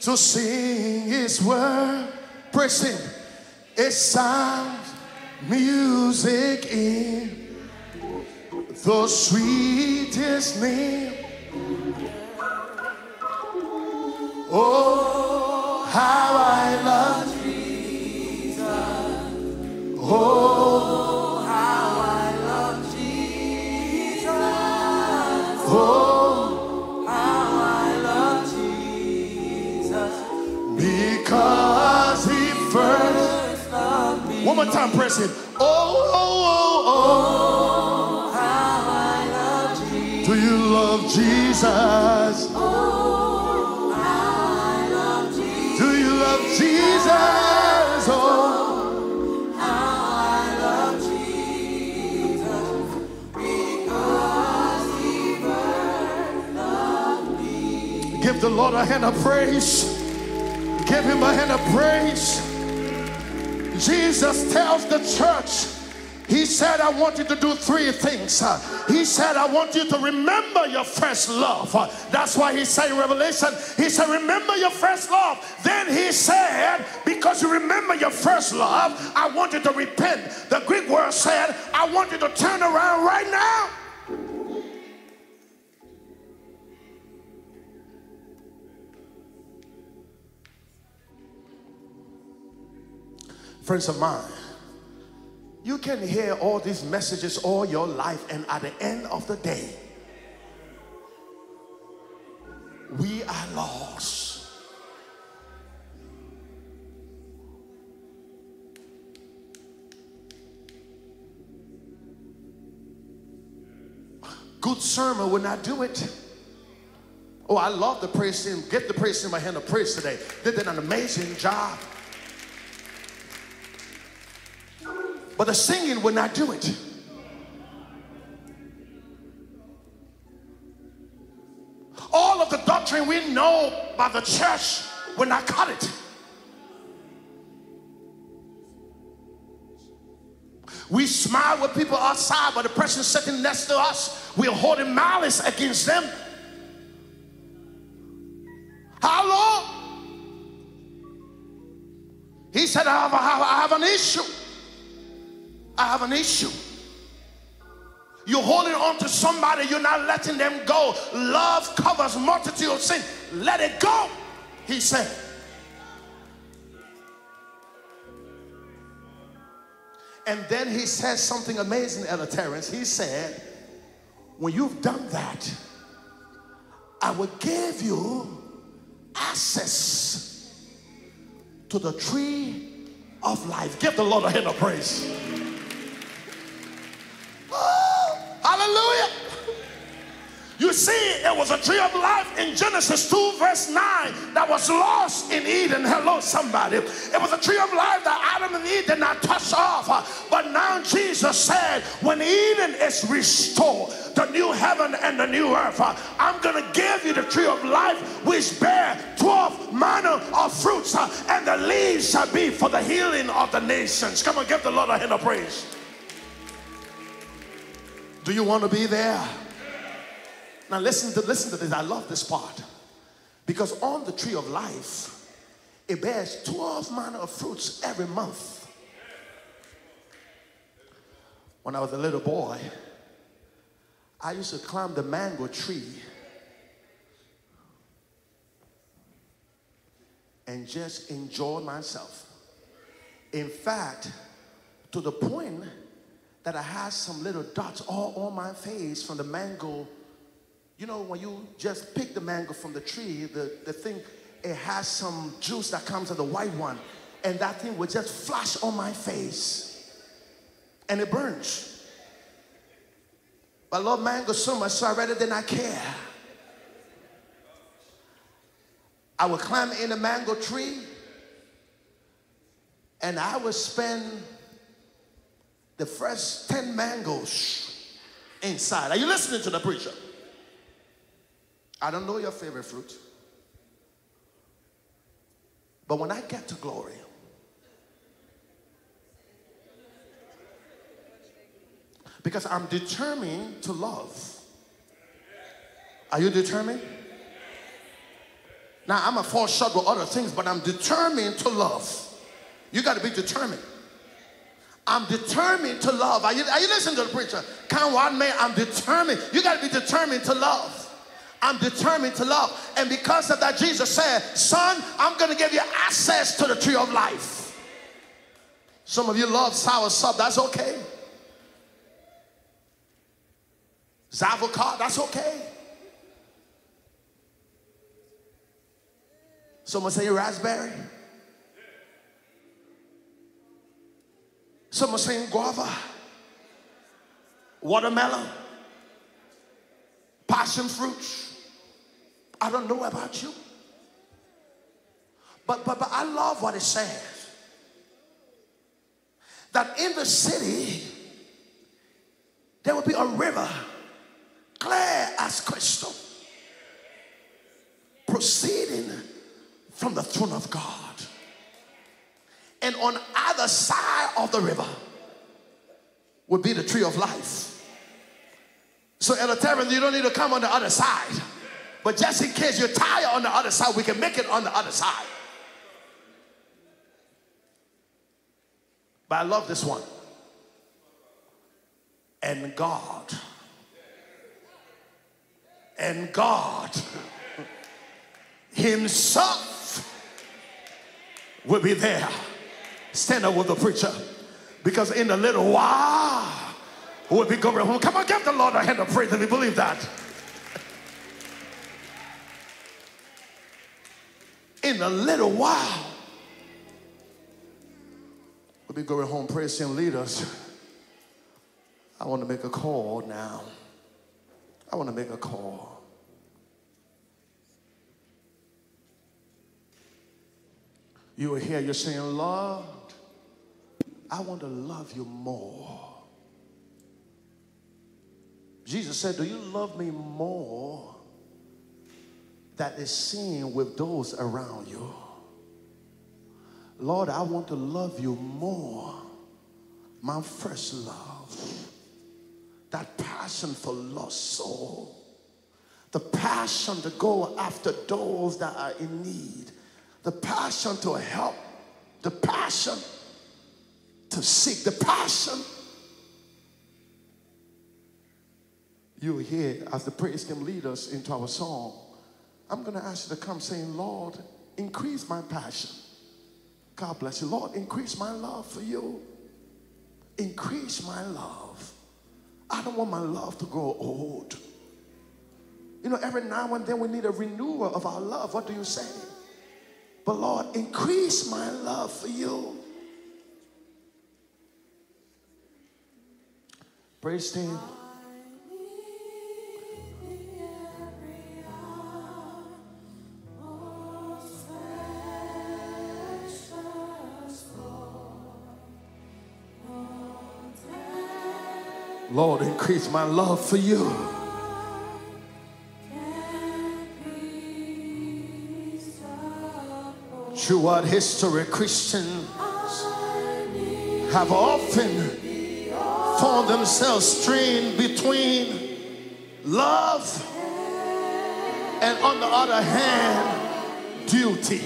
to sing his word. Praise him. It sounds music in the sweetest name. Oh, how I love Jesus. Oh, more time, press it. Oh, oh, oh, oh. How I love Jesus. Do you love Jesus? Oh, how I love Jesus. Do you love Jesus? Oh, how I love Jesus. Because he first loved me. Give the Lord a hand of praise. Give him a hand of praise. Jesus tells the church, He said, I want you to do three things. He said, I want you to remember your first love. That's why He said in Revelation, He said, Remember your first love. Then He said, Because you remember your first love, I want you to repent. The Greek word said, I want you to turn around right now. Friends of mine, you can hear all these messages all your life, and at the end of the day, we are lost. Good sermon will not do it. Oh, I love the praise team. Get the praise team a hand of praise today. They did an amazing job. But the singing would not do it. All of the doctrine we know by the church would not cut it. We smile with people outside, but the person sitting next to us, we're holding malice against them. How long? He said, I have, I have an issue. I have an issue. You're holding on to somebody, you're not letting them go. Love covers multitude of sin. Let it go, he said. And then he says something amazing, Elder Terrence. He said, When you've done that, I will give you access to the tree of life. Give the Lord a hand of praise. Hallelujah. You You see, it was a tree of life in Genesis 2, verse 9, that was lost in Eden. Hello, somebody. It was a tree of life that Adam and Eve did not touch off. But now Jesus said, when Eden is restored, the new heaven and the new earth, I'm going to give you the tree of life, which bear 12 manner of fruits, and the leaves shall be for the healing of the nations. Come on, give the Lord a hand of praise. Do you want to be there? Now listen to listen to this. I love this part. Because on the tree of life, it bears 12 manner of fruits every month. When I was a little boy, I used to climb the mango tree and just enjoy myself. In fact, to the point that I had some little dots all on my face from the mango you know, when you just pick the mango from the tree, the, the thing, it has some juice that comes of the white one. And that thing would just flash on my face. And it burns. But I love mango so much, so I rather than I care. I would climb in a mango tree and I would spend the first 10 mangoes inside. Are you listening to the preacher? I don't know your favorite fruit. But when I get to glory, because I'm determined to love. Are you determined? Now, I'm a short with other things, but I'm determined to love. You got to be determined. I'm determined to love. Are you, are you listening to the preacher? Count one man, I'm determined. You got to be determined to love. I'm determined to love. And because of that, Jesus said, Son, I'm going to give you access to the tree of life. Some of you love soursop, that's okay. Zavocard, that's okay. Someone say raspberry. Someone saying guava, watermelon, passion fruits. I don't know about you. But, but, but I love what it says. That in the city, there will be a river, clear as crystal, proceeding from the throne of God. And on either side of the river would be the tree of life. So, Eleuteran, you don't need to come on the other side. But just in case you're tired on the other side, we can make it on the other side. But I love this one. And God. And God Himself will be there. Stand up with the preacher. Because in a little while, we'll be going home. Come on, give the Lord a hand of praise if you believe that. in a little while. We'll be going home. Praise Him, lead us. I want to make a call now. I want to make a call. You are here, you're saying, Lord, I want to love you more. Jesus said, Do you love me more that is seen with those around you. Lord, I want to love you more. My first love. That passion for lost soul. The passion to go after those that are in need. The passion to help. The passion to seek. The passion. You are here as the praise team lead us into our song. I'm going to ask you to come saying, Lord, increase my passion. God bless you. Lord, increase my love for you. Increase my love. I don't want my love to grow old. You know, every now and then we need a renewal of our love. What do you say? But Lord, increase my love for you. Praise Lord, increase my love for you. Throughout history, Christians have often found themselves strained between love and, on the other hand, duty.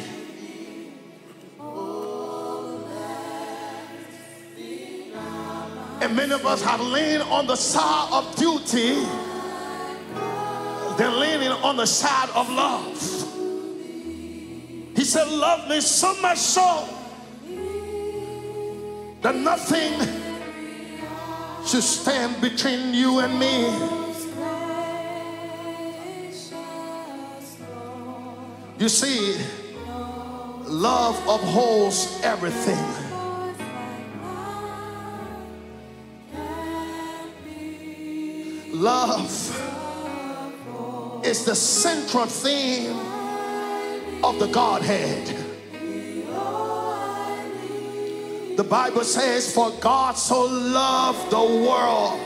And many of us have leaned on the side of duty than leaning on the side of love. He said, Love me so much so that nothing should stand between you and me. You see, love upholds everything. Love is the central theme of the Godhead. The Bible says, For God so loved the world,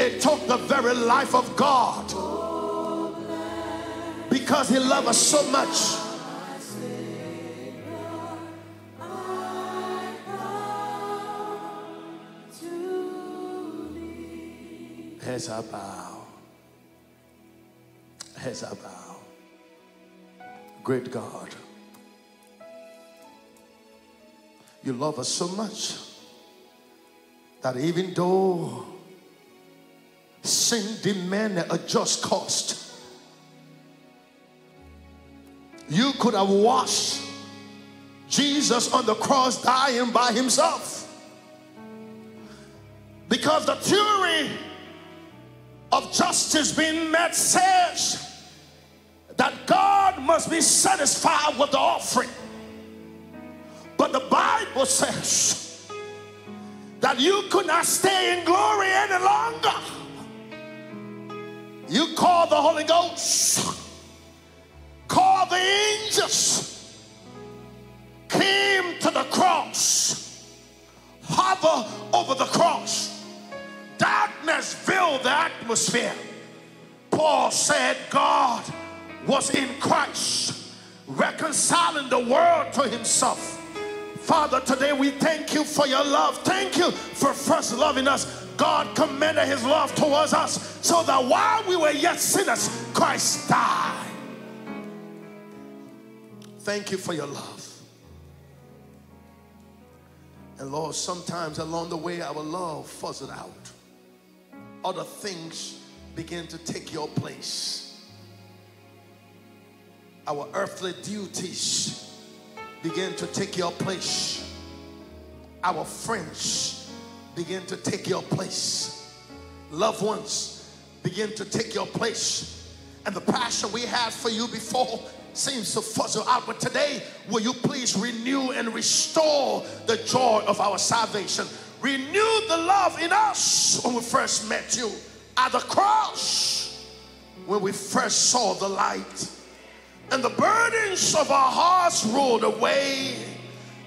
it took the very life of God because He loved us so much. Heads I bow, heads I bow. Great God. You love us so much that even though sin demanded a just cost, you could have washed Jesus on the cross dying by himself. Because the theory of justice being met says that God must be satisfied with the offering. But the Bible says that you could not stay in glory any longer. You call the Holy Ghost, call the angels, came to the cross, hover over the cross. Darkness filled the atmosphere. Paul said God was in Christ, reconciling the world to himself Father, today we thank you for your love. Thank you for first loving us. God commended his love towards us so that while we were yet sinners, Christ died. Thank you for your love. And Lord, sometimes along the way, our love fuzzed out. Other things begin to take your place. Our earthly duties begin to take your place. Our friends begin to take your place. Loved ones begin to take your place. And the passion we had for you before seems to fuzzle out. But today, will you please renew and restore the joy of our salvation? Renew the love in us when we first met you at the cross, when we first saw the light and the burdens of our hearts rolled away.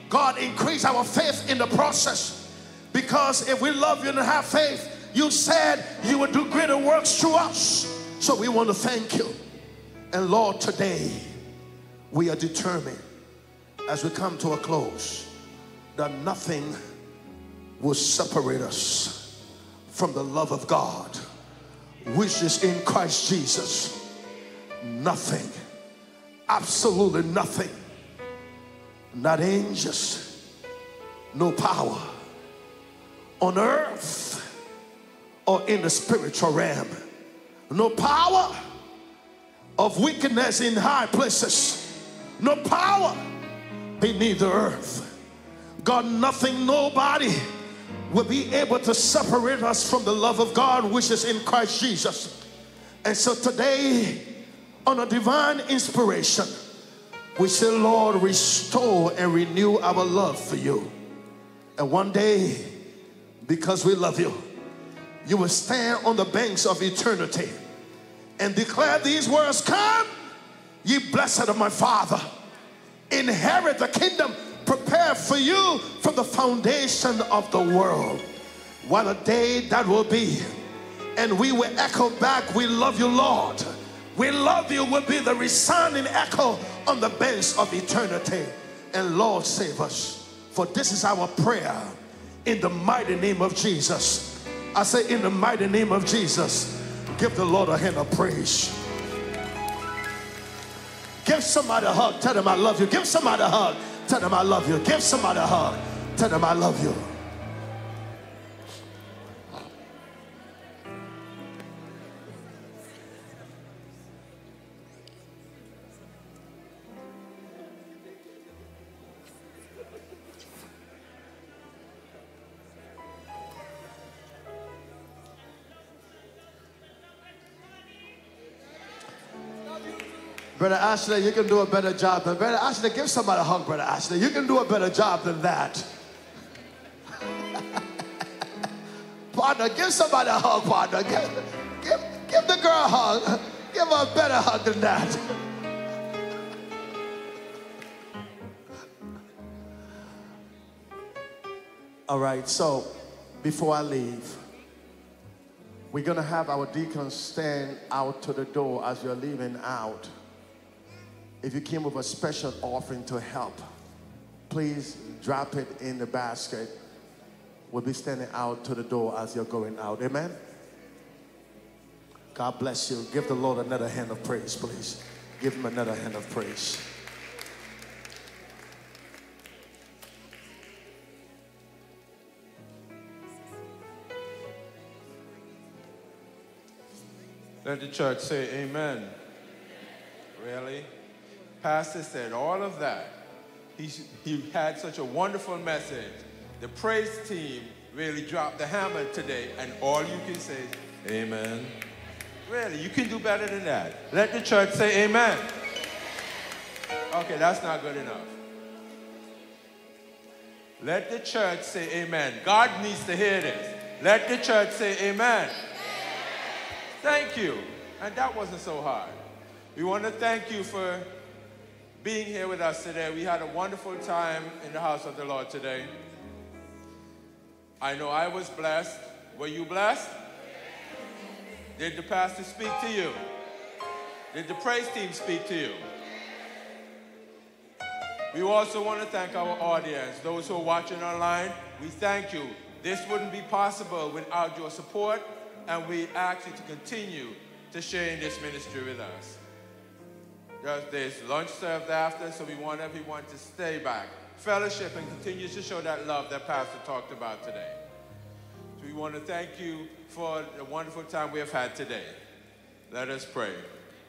God, increased our faith in the process. Because if we love you and have faith, you said you would do greater works through us. So we want to thank you. And Lord, today we are determined as we come to a close that nothing will separate us from the love of God, which is in Christ Jesus. Nothing absolutely nothing. Not angels, no power on earth or in the spiritual realm. No power of wickedness in high places. No power beneath the earth. God, nothing, nobody will be able to separate us from the love of God which is in Christ Jesus. And so today, on a divine inspiration, we say, Lord, restore and renew our love for you. And one day, because we love you, you will stand on the banks of eternity and declare these words Come, ye blessed of my Father, inherit the kingdom prepared for you from the foundation of the world. What a day that will be. And we will echo back, We love you, Lord. We love you will be the resounding echo on the bench of eternity. And Lord, save us. For this is our prayer in the mighty name of Jesus. I say, in the mighty name of Jesus, give the Lord a hand of praise. Give somebody a hug. Tell them I love you. Give somebody a hug. Tell them I love you. Give somebody a hug. Tell them I love you. Brother Ashley, you can do a better job than Brother Ashley. Give somebody a hug, Brother Ashley. You can do a better job than that. partner, give somebody a hug, partner. Give, give, give the girl a hug. Give her a better hug than that. All right, so before I leave, we're going to have our deacons stand out to the door as you're leaving out. If you came with a special offering to help, please drop it in the basket. We'll be standing out to the door as you're going out. Amen? God bless you. Give the Lord another hand of praise, please. Give him another hand of praise. Let the church say amen. Really? Pastor said all of that. He, he had such a wonderful message. The praise team really dropped the hammer today, and all you can say is, Amen. Really, you can do better than that. Let the church say Amen. Okay, that's not good enough. Let the church say Amen. God needs to hear this. Let the church say Amen. Thank you. And that wasn't so hard. We want to thank you for being here with us today. We had a wonderful time in the house of the Lord today. I know I was blessed. Were you blessed? Did the pastor speak to you? Did the praise team speak to you? We also want to thank our audience, those who are watching online. We thank you. This wouldn't be possible without your support, and we ask you to continue to share in this ministry with us. There's lunch served after, so we want everyone to stay back. Fellowship and continue to show that love that Pastor talked about today. So we want to thank you for the wonderful time we have had today. Let us pray.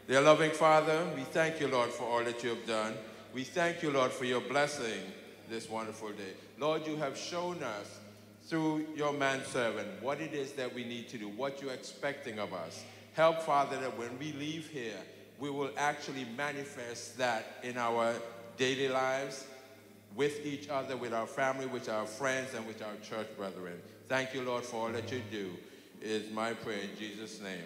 Dear loving Father, we thank you, Lord, for all that you have done. We thank you, Lord, for your blessing this wonderful day. Lord, you have shown us through your manservant what it is that we need to do, what you're expecting of us. Help, Father, that when we leave here, we will actually manifest that in our daily lives with each other, with our family, with our friends, and with our church brethren. Thank you, Lord, for all that you do. is my prayer in Jesus' name.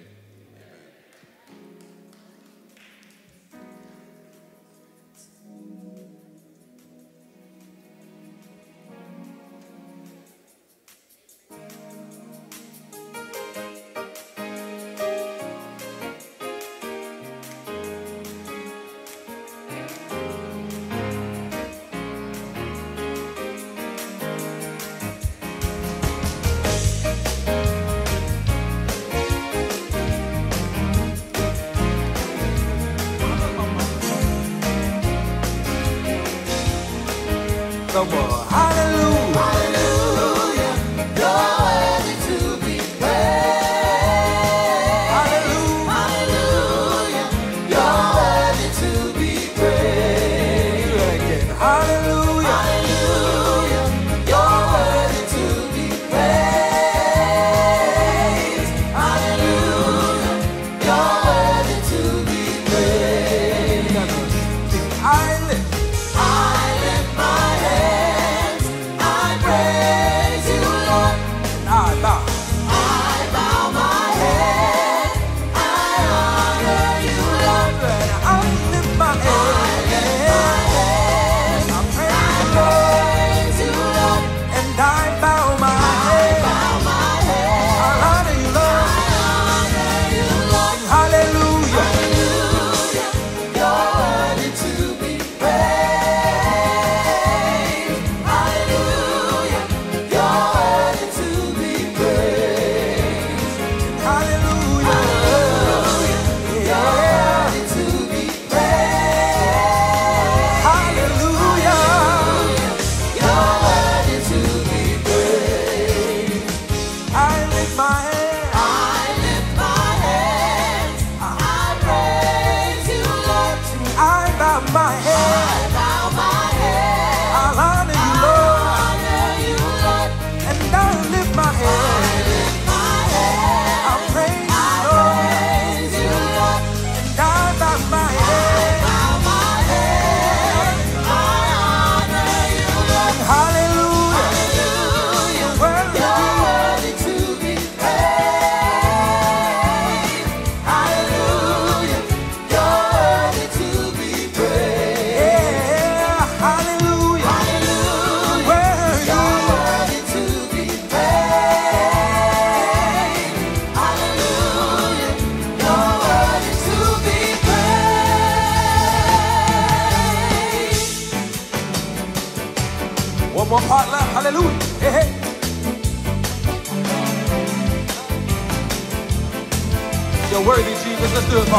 Let's do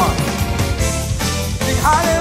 it,